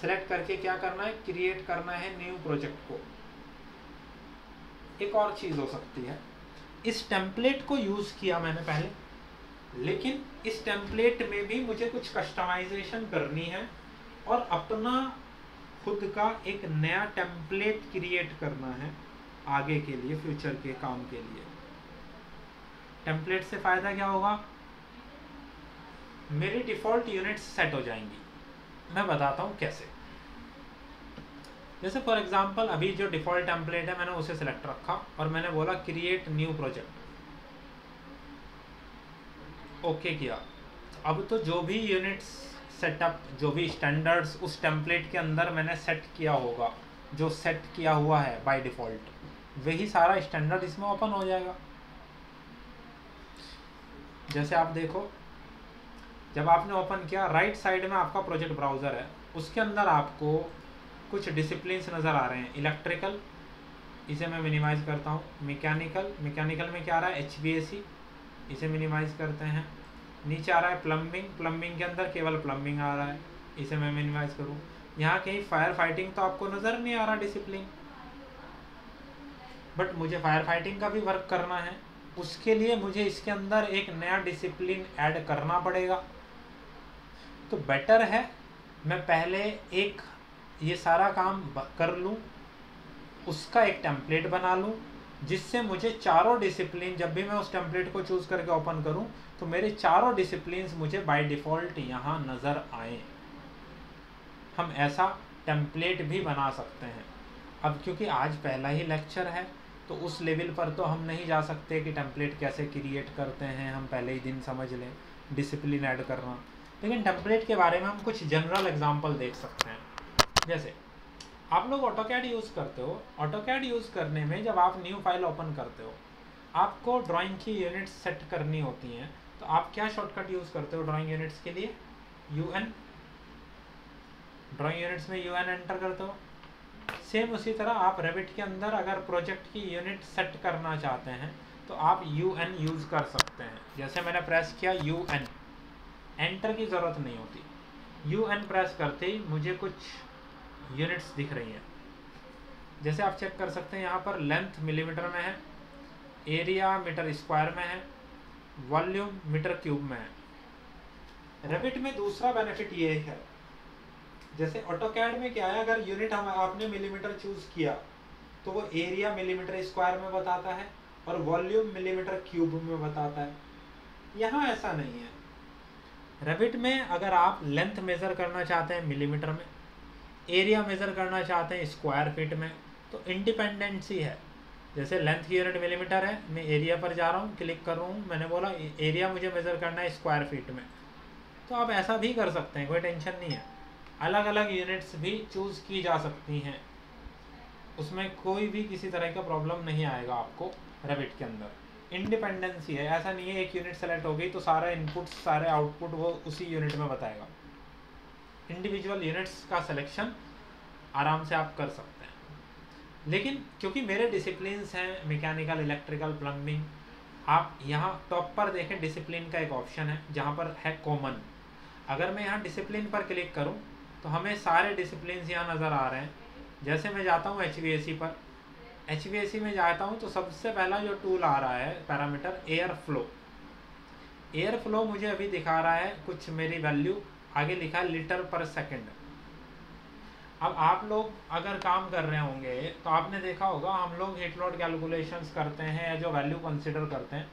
सेलेक्ट करके क्या करना है? क्रिएट करना है न्यू प्रोजेक्ट को। एक और चीज़ हो सकती है। इस टेम्पलेट को यूज़ किया मैंने पहले। लेकिन इस टेम्पलेट में भी मुझे कुछ कस्टमाइजेशन करनी है और अपना खुद का एक नया टेम्पलेट क्रिएट करना है आगे के लिए फ्यूचर के काम के लिए। टेम्पलेट से फ़ायदा क्या होगा? मेरी डिफ़ॉल्ट यूनिट्स सेट हो जाएँगी। मैं बताता हूँ कैसे। जैसे फॉर एग्जांपल अभी जो डिफ़ॉल्ट टेम्पलेट है, मैंने उसे सिलेक्ट रखा और मैंने बोला क्रिएट न्यू प्रोजेक्ट ओके किया। अब तो जो भी यूनिट्स सेटअप जो भी स्टैंडर्ड्स उस टेम्पलेट के अंदर मैंने सेट किया होगा, जो सेट किया हुआ है बाय डिफ़ॉल्ट वही सारा स्टैंडर्ड इसमें ओपन हो जाएगा। जैसे आप देखो, जब आपने ओपन किया राइट साइड में आपका प्रोजेक्ट ब्राउज़र है, उसके अंदर आपको कुछ डिसिप्लिन नज़र आ रहे हैं। इलेक्ट्रिकल इसे मैं मिनिमाइज़ करता हूँ। मैकेनिकल मैकेनिकल में क्या आ रहा है? एचवीएसी इसे मिनिमाइज़ करते हैं। नीचे आ रहा है प्लम्बिंग प्लम्बिंग के अंदर केवल प्लम्बिंग आ रहा है। इसे मैं मिनिमाइज़ करूँ। यहाँ कहीं फायर फाइटिंग तो आपको नज़र नहीं आ रहा डिसिप्लिन बट मुझे फायर फाइटिंग का भी वर्क करना है। उसके लिए मुझे इसके अंदर एक नया डिसिप्लिन ऐड करना पड़ेगा। तो बेटर है, मैं पहले एक ये सारा काम कर लूँ, उसका एक टेम्पलेट बना लूँ, जिससे मुझे चारों डिसिप्लिन जब भी मैं उस टेम्पलेट को चूज़ करके ओपन करूँ तो मेरे चारों डिसिप्लिन मुझे बाय डिफ़ॉल्ट यहाँ नज़र आए। हम ऐसा टेम्पलेट भी बना सकते हैं। अब क्योंकि आज पहला ही लेक्चर है तो उस लेवल पर तो हम नहीं जा सकते कि टेम्पलेट कैसे क्रिएट करते हैं, हम पहले ही दिन समझ लें डिसिप्लिन ऐड करना। लेकिन टेम्पलेट के बारे में हम कुछ जनरल एग्जांपल देख सकते हैं। जैसे, आप लोग ऑटो कैड यूज़ करते हो ऑटो कैड यूज़ करने में जब आप न्यू फ़ाइल ओपन करते हो, आपको ड्राइंग की यूनिट्स सेट करनी होती हैं तो आप क्या शॉर्टकट यूज़ करते हो ड्राइंग यूनिट्स के लिए? यू एन ड्राइंग यूनिट्स में यू एन एंटर करते हो। सेम उसी तरह आप रेबिट के अंदर अगर प्रोजेक्ट की यूनिट सेट करना चाहते हैं तो आप यू एन यूज़ कर सकते हैं। जैसे मैंने प्रेस किया यू एन एंटर की ज़रूरत नहीं होती। यू एन प्रेस करते ही मुझे कुछ यूनिट्स दिख रही हैं। जैसे आप चेक कर सकते हैं, यहाँ पर लेंथ मिलीमीटर में है एरिया मीटर स्क्वायर में है वॉल्यूम मीटर क्यूब में है। रेबिट में दूसरा बेनिफिट ये है। जैसे ऑटो कैड में क्या है, अगर यूनिट हम, आपने मिलीमीटर चूज़ किया तो वो एरिया मिलीमीटर स्क्वायर में बताता है और वॉल्यूम मिलीमीटर क्यूब में बताता है। यहाँ ऐसा नहीं है। रेबिट में अगर आप लेंथ मेज़र करना चाहते हैं मिलीमीटर में एरिया मेज़र करना चाहते हैं स्क्वायर फीट में तो इंडिपेंडेंसी है। जैसे लेंथ की यूनिट मिलीमीटर है, मैं एरिया पर जा रहा हूँ क्लिक कर रहा हूँ, मैंने बोला एरिया मुझे मेज़र करना है स्क्वायर फीट में। तो आप ऐसा भी कर सकते हैं, कोई टेंशन नहीं है। अलग अलग यूनिट्स भी चूज़ की जा सकती हैं। उसमें कोई भी किसी तरह का प्रॉब्लम नहीं आएगा आपको रेबिट के अंदर। इंडिपेंडेंसी है, ऐसा नहीं है, एक यूनिट सेलेक्ट हो गई तो सारे इनपुट सारे आउटपुट वो उसी यूनिट में बताएगा। इंडिविजुअल यूनिट्स का सिलेक्शन आराम से आप कर सकते हैं। लेकिन क्योंकि मेरे डिसिप्लिन हैं मैकेनिकल इलेक्ट्रिकल प्लम्बिंग आप यहाँ टॉप पर देखें डिसिप्लिन का एक ऑप्शन है, जहाँ पर है कॉमन अगर मैं यहाँ डिसिप्लिन पर क्लिक करूँ तो हमें सारे डिसिप्लिन यहाँ नज़र आ रहे हैं। जैसे मैं जाता हूँ एच पर। एच में जाता हूँ तो सबसे पहला जो टूल आ रहा है parameter air flow air flow मुझे अभी दिखा रहा है, कुछ मेरी वैल्यू आगे लिखा है लीटर पर सेकंड अब आप लोग अगर काम कर रहे होंगे तो आपने देखा होगा, हम लोग हीट लोड कैलकुलेशंस करते हैं या जो वैल्यू कंसिडर करते हैं,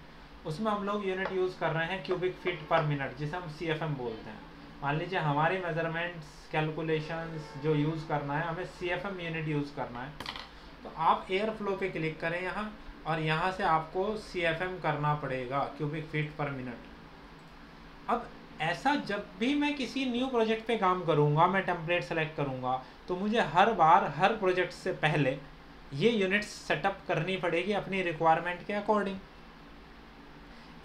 उसमें हम लोग यूनिट यूज़ कर रहे हैं क्यूबिक फीट पर मिनट जिसे हम CFM बोलते हैं। मान लीजिए हमारी मेजरमेंट्स कैलकुलेशंस जो यूज़ करना है, हमें CFM यूनिट यूज़ करना है। तो आप एयर फ्लो पे क्लिक करें यहाँ, और यहाँ से आपको CFM करना पड़ेगा क्यूबिक फीट पर मिनट अब ऐसा जब भी मैं किसी न्यू प्रोजेक्ट पे काम करूँगा, मैं टेम्पलेट सेलेक्ट करूँगा तो मुझे हर बार, हर प्रोजेक्ट से पहले ये यूनिट्स सेटअप करनी पड़ेगी अपनी रिक्वायरमेंट के अकॉर्डिंग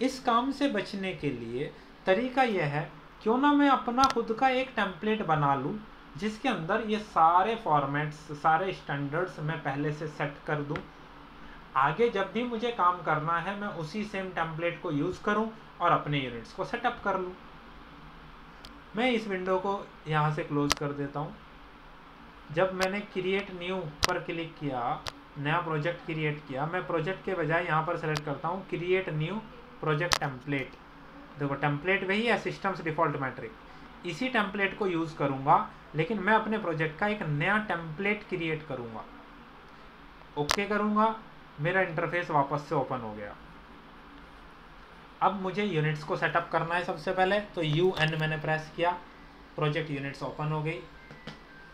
इस काम से बचने के लिए तरीका यह है, क्यों ना मैं अपना खुद का एक टेम्पलेट बना लूँ, जिसके अंदर ये सारे फॉर्मेट्स सारे स्टैंडर्ड्स मैं पहले से सेट कर दूँ। आगे जब भी मुझे काम करना है, मैं उसी सेम टेम्पलेट को यूज़ करूँ और अपने यूनिट्स को सेटअप कर लूँ। मैं इस विंडो को यहाँ से क्लोज कर देता हूँ। जब मैंने क्रिएट न्यू पर क्लिक किया, नया प्रोजेक्ट क्रिएट किया, मैं प्रोजेक्ट के बजाय यहाँ पर सेलेक्ट करता हूँ क्रिएट न्यू प्रोजेक्ट टेम्पलेट देखो टेम्पलेट वही है सिस्टम्स डिफ़ॉल्ट मैट्रिक इसी टेम्पलेट को यूज़ करूँगा, लेकिन मैं अपने प्रोजेक्ट का एक नया टेम्पलेट क्रिएट करूँगा। ओके करूँगा, मेरा इंटरफेस वापस से ओपन हो गया। अब मुझे यूनिट्स को सेटअप करना है सबसे पहले। तो यू एन मैंने प्रेस किया। प्रोजेक्ट यूनिट्स ओपन हो गई।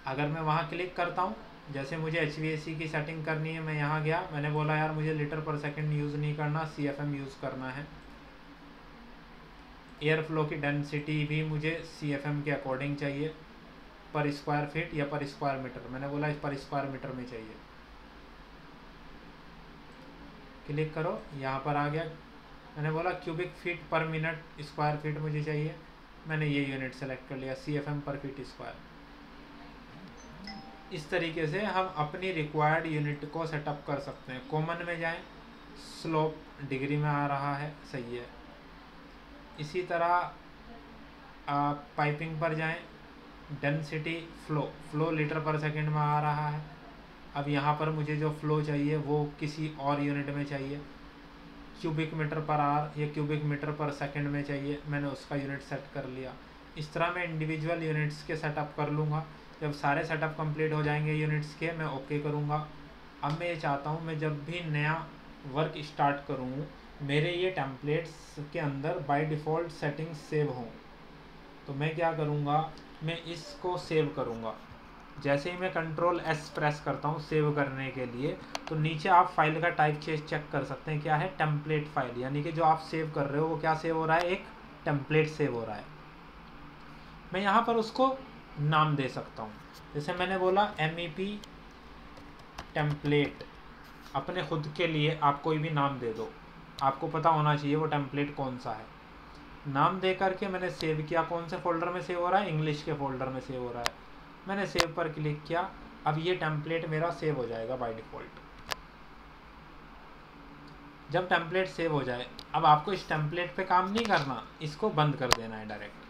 अगर मैं वहाँ क्लिक करता हूँ, जैसे मुझे एच की सेटिंग करनी है, मैं यहाँ गया। मैंने बोला, यार, मुझे लीटर पर सेकंड यूज़ नहीं करना सीएफएम यूज़ करना है। एयर फ्लो की डेंसिटी भी मुझे सीएफएम के अकॉर्डिंग चाहिए। पर स्क्वायर फीट या पर स्क्वायर मीटर मैंने बोला, इस पर स्क्वायर मीटर में चाहिए। क्लिक करो। यहाँ पर आ गया। मैंने बोला cubic feet per minute square feet मुझे चाहिए। मैंने ये यूनिट सेलेक्ट कर लिया C F M per feet square इस तरीके से हम अपनी रिक्वायर्ड यूनिट को सेटअप कर सकते हैं। कॉमन में जाएँ स्लोप डिग्री में आ रहा है, सही है। इसी तरह आप पाइपिंग पर जाएँ density flow flow litre per second में आ रहा है। अब यहाँ पर मुझे जो फ्लो चाहिए, वो किसी और यूनिट में चाहिए। क्यूबिक मीटर पर आर, या क्यूबिक मीटर पर सेकंड में चाहिए, मैंने उसका यूनिट सेट कर लिया। इस तरह मैं इंडिविजुअल यूनिट्स के सेटअप कर लूँगा। जब सारे सेटअप कंप्लीट हो जाएँगे यूनिट्स के, मैं ओके करूँगा। अब मैं ये चाहता हूँ, मैं जब भी नया वर्क स्टार्ट करूँ, मेरे ये टेम्पलेट्स के अंदर बाय डिफ़ॉल्ट सेटिंग सेव हों। तो मैं क्या करूँगा? मैं इसको सेव करूँगा। जैसे ही मैं कंट्रोल एस प्रेस करता हूँ सेव करने के लिए तो नीचे आप फ़ाइल का टाइप चेक कर सकते हैं क्या है टेम्पलेट फ़ाइल यानी कि जो आप सेव कर रहे हो, वो क्या सेव हो रहा है? एक टेम्पलेट सेव हो रहा है। मैं यहाँ पर उसको नाम दे सकता हूँ। जैसे मैंने बोला एम ई पी टेम्पलेट अपने खुद के लिए आप कोई भी नाम दे दो। आपको पता होना चाहिए वो टेम्पलेट कौन सा है। नाम दे करके मैंने सेव किया। कौन से फोल्डर में सेव हो रहा है? इंग्लिश के फोल्डर में सेव हो रहा है। मैंने सेव पर क्लिक किया, अब ये टेम्पलेट मेरा सेव हो जाएगा बाय डिफ़ॉल्ट जब टेम्पलेट सेव हो जाए, अब आपको इस टेम्पलेट पे काम नहीं करना, इसको बंद कर देना है डायरेक्ट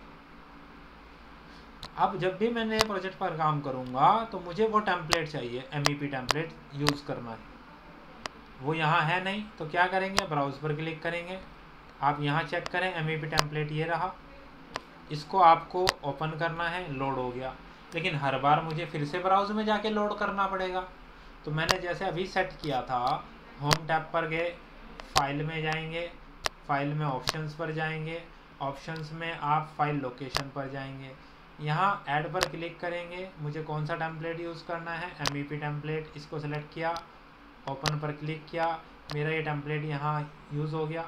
अब जब भी मैं नए प्रोजेक्ट पर काम करूँगा तो मुझे वो टेम्पलेट चाहिए एम ई टेम्पलेट यूज़ करना है. वो यहाँ है नहीं तो क्या करेंगे? ब्राउज़ पर क्लिक करेंगे. आप यहाँ चेक करें एम ई टेम्पलेट ये रहा. इसको आपको ओपन करना है लोड हो गया. लेकिन हर बार मुझे फिर से ब्राउज में जाके लोड करना पड़ेगा। तो मैंने जैसे अभी सेट किया था होम टैब पर गए फ़ाइल में जाएँगे फ़ाइल में ऑप्शंस पर जाएँगे ऑप्शंस में आप फ़ाइल लोकेशन पर जाएँगे। यहाँ ऐड पर क्लिक करेंगे, मुझे कौन सा टेम्पलेट यूज़ करना है? एम ई टेम्पलेट इसको सेलेक्ट किया ओपन पर क्लिक किया, मेरा ये टेम्पलेट यहाँ यूज़ हो गया।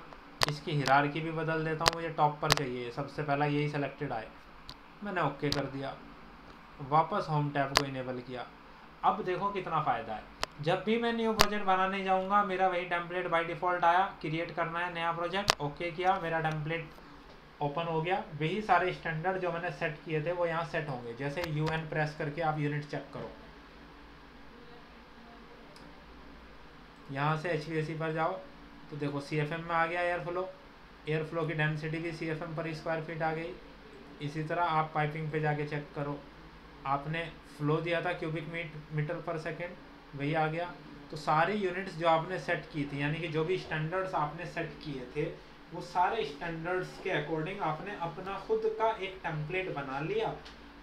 इसकी हिरार की भी बदल देता हूँ, मुझे टॉप पर चाहिए, सबसे पहला यही सेलेक्टेड आए। मैंने ओके कर दिया। वापस होम टैब को इनेबल किया। अब देखो कितना फ़ायदा है। जब भी मैं न्यू प्रोजेक्ट बनाने जाऊँगा, मेरा वही टेम्पलेट बाय डिफ़ॉल्ट आया क्रिएट करना है नया प्रोजेक्ट ओके किया, मेरा टेम्पलेट ओपन हो गया। वही सारे स्टैंडर्ड जो मैंने सेट किए थे, वो यहाँ सेट होंगे। जैसे यू एन प्रेस करके आप यूनिट चेक करो। यहाँ से एच पर जाओ। तो देखो सी एफ़ एम में आ गया एयर फ्लो एयर फ्लो की डेंसिटी भी C F M per square feet आ गई। इसी तरह आप पाइपिंग पे जाके चेक करो। आपने फ्लो दिया था क्यूबिक मीटर पर सेकेंड वही आ गया। तो सारी यूनिट्स जो आपने सेट की थी, यानी कि जो भी स्टैंडर्ड्स आपने सेट किए थे, वो सारे स्टैंडर्ड्स के अकॉर्डिंग आपने अपना खुद का एक टेम्पलेट बना लिया।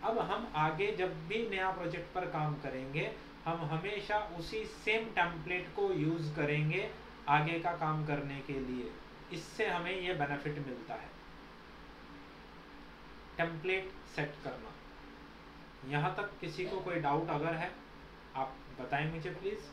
अब हम आगे जब भी नया प्रोजेक्ट पर काम करेंगे, हम हमेशा उसी सेम टेम्पलेट को यूज़ करेंगे आगे का काम करने के लिए। इससे हमें ये बेनिफिट मिलता है। टेम्पलेट सेट करना। यहाँ तक किसी को कोई डाउट अगर है आप बताएँ मुझे प्लीज़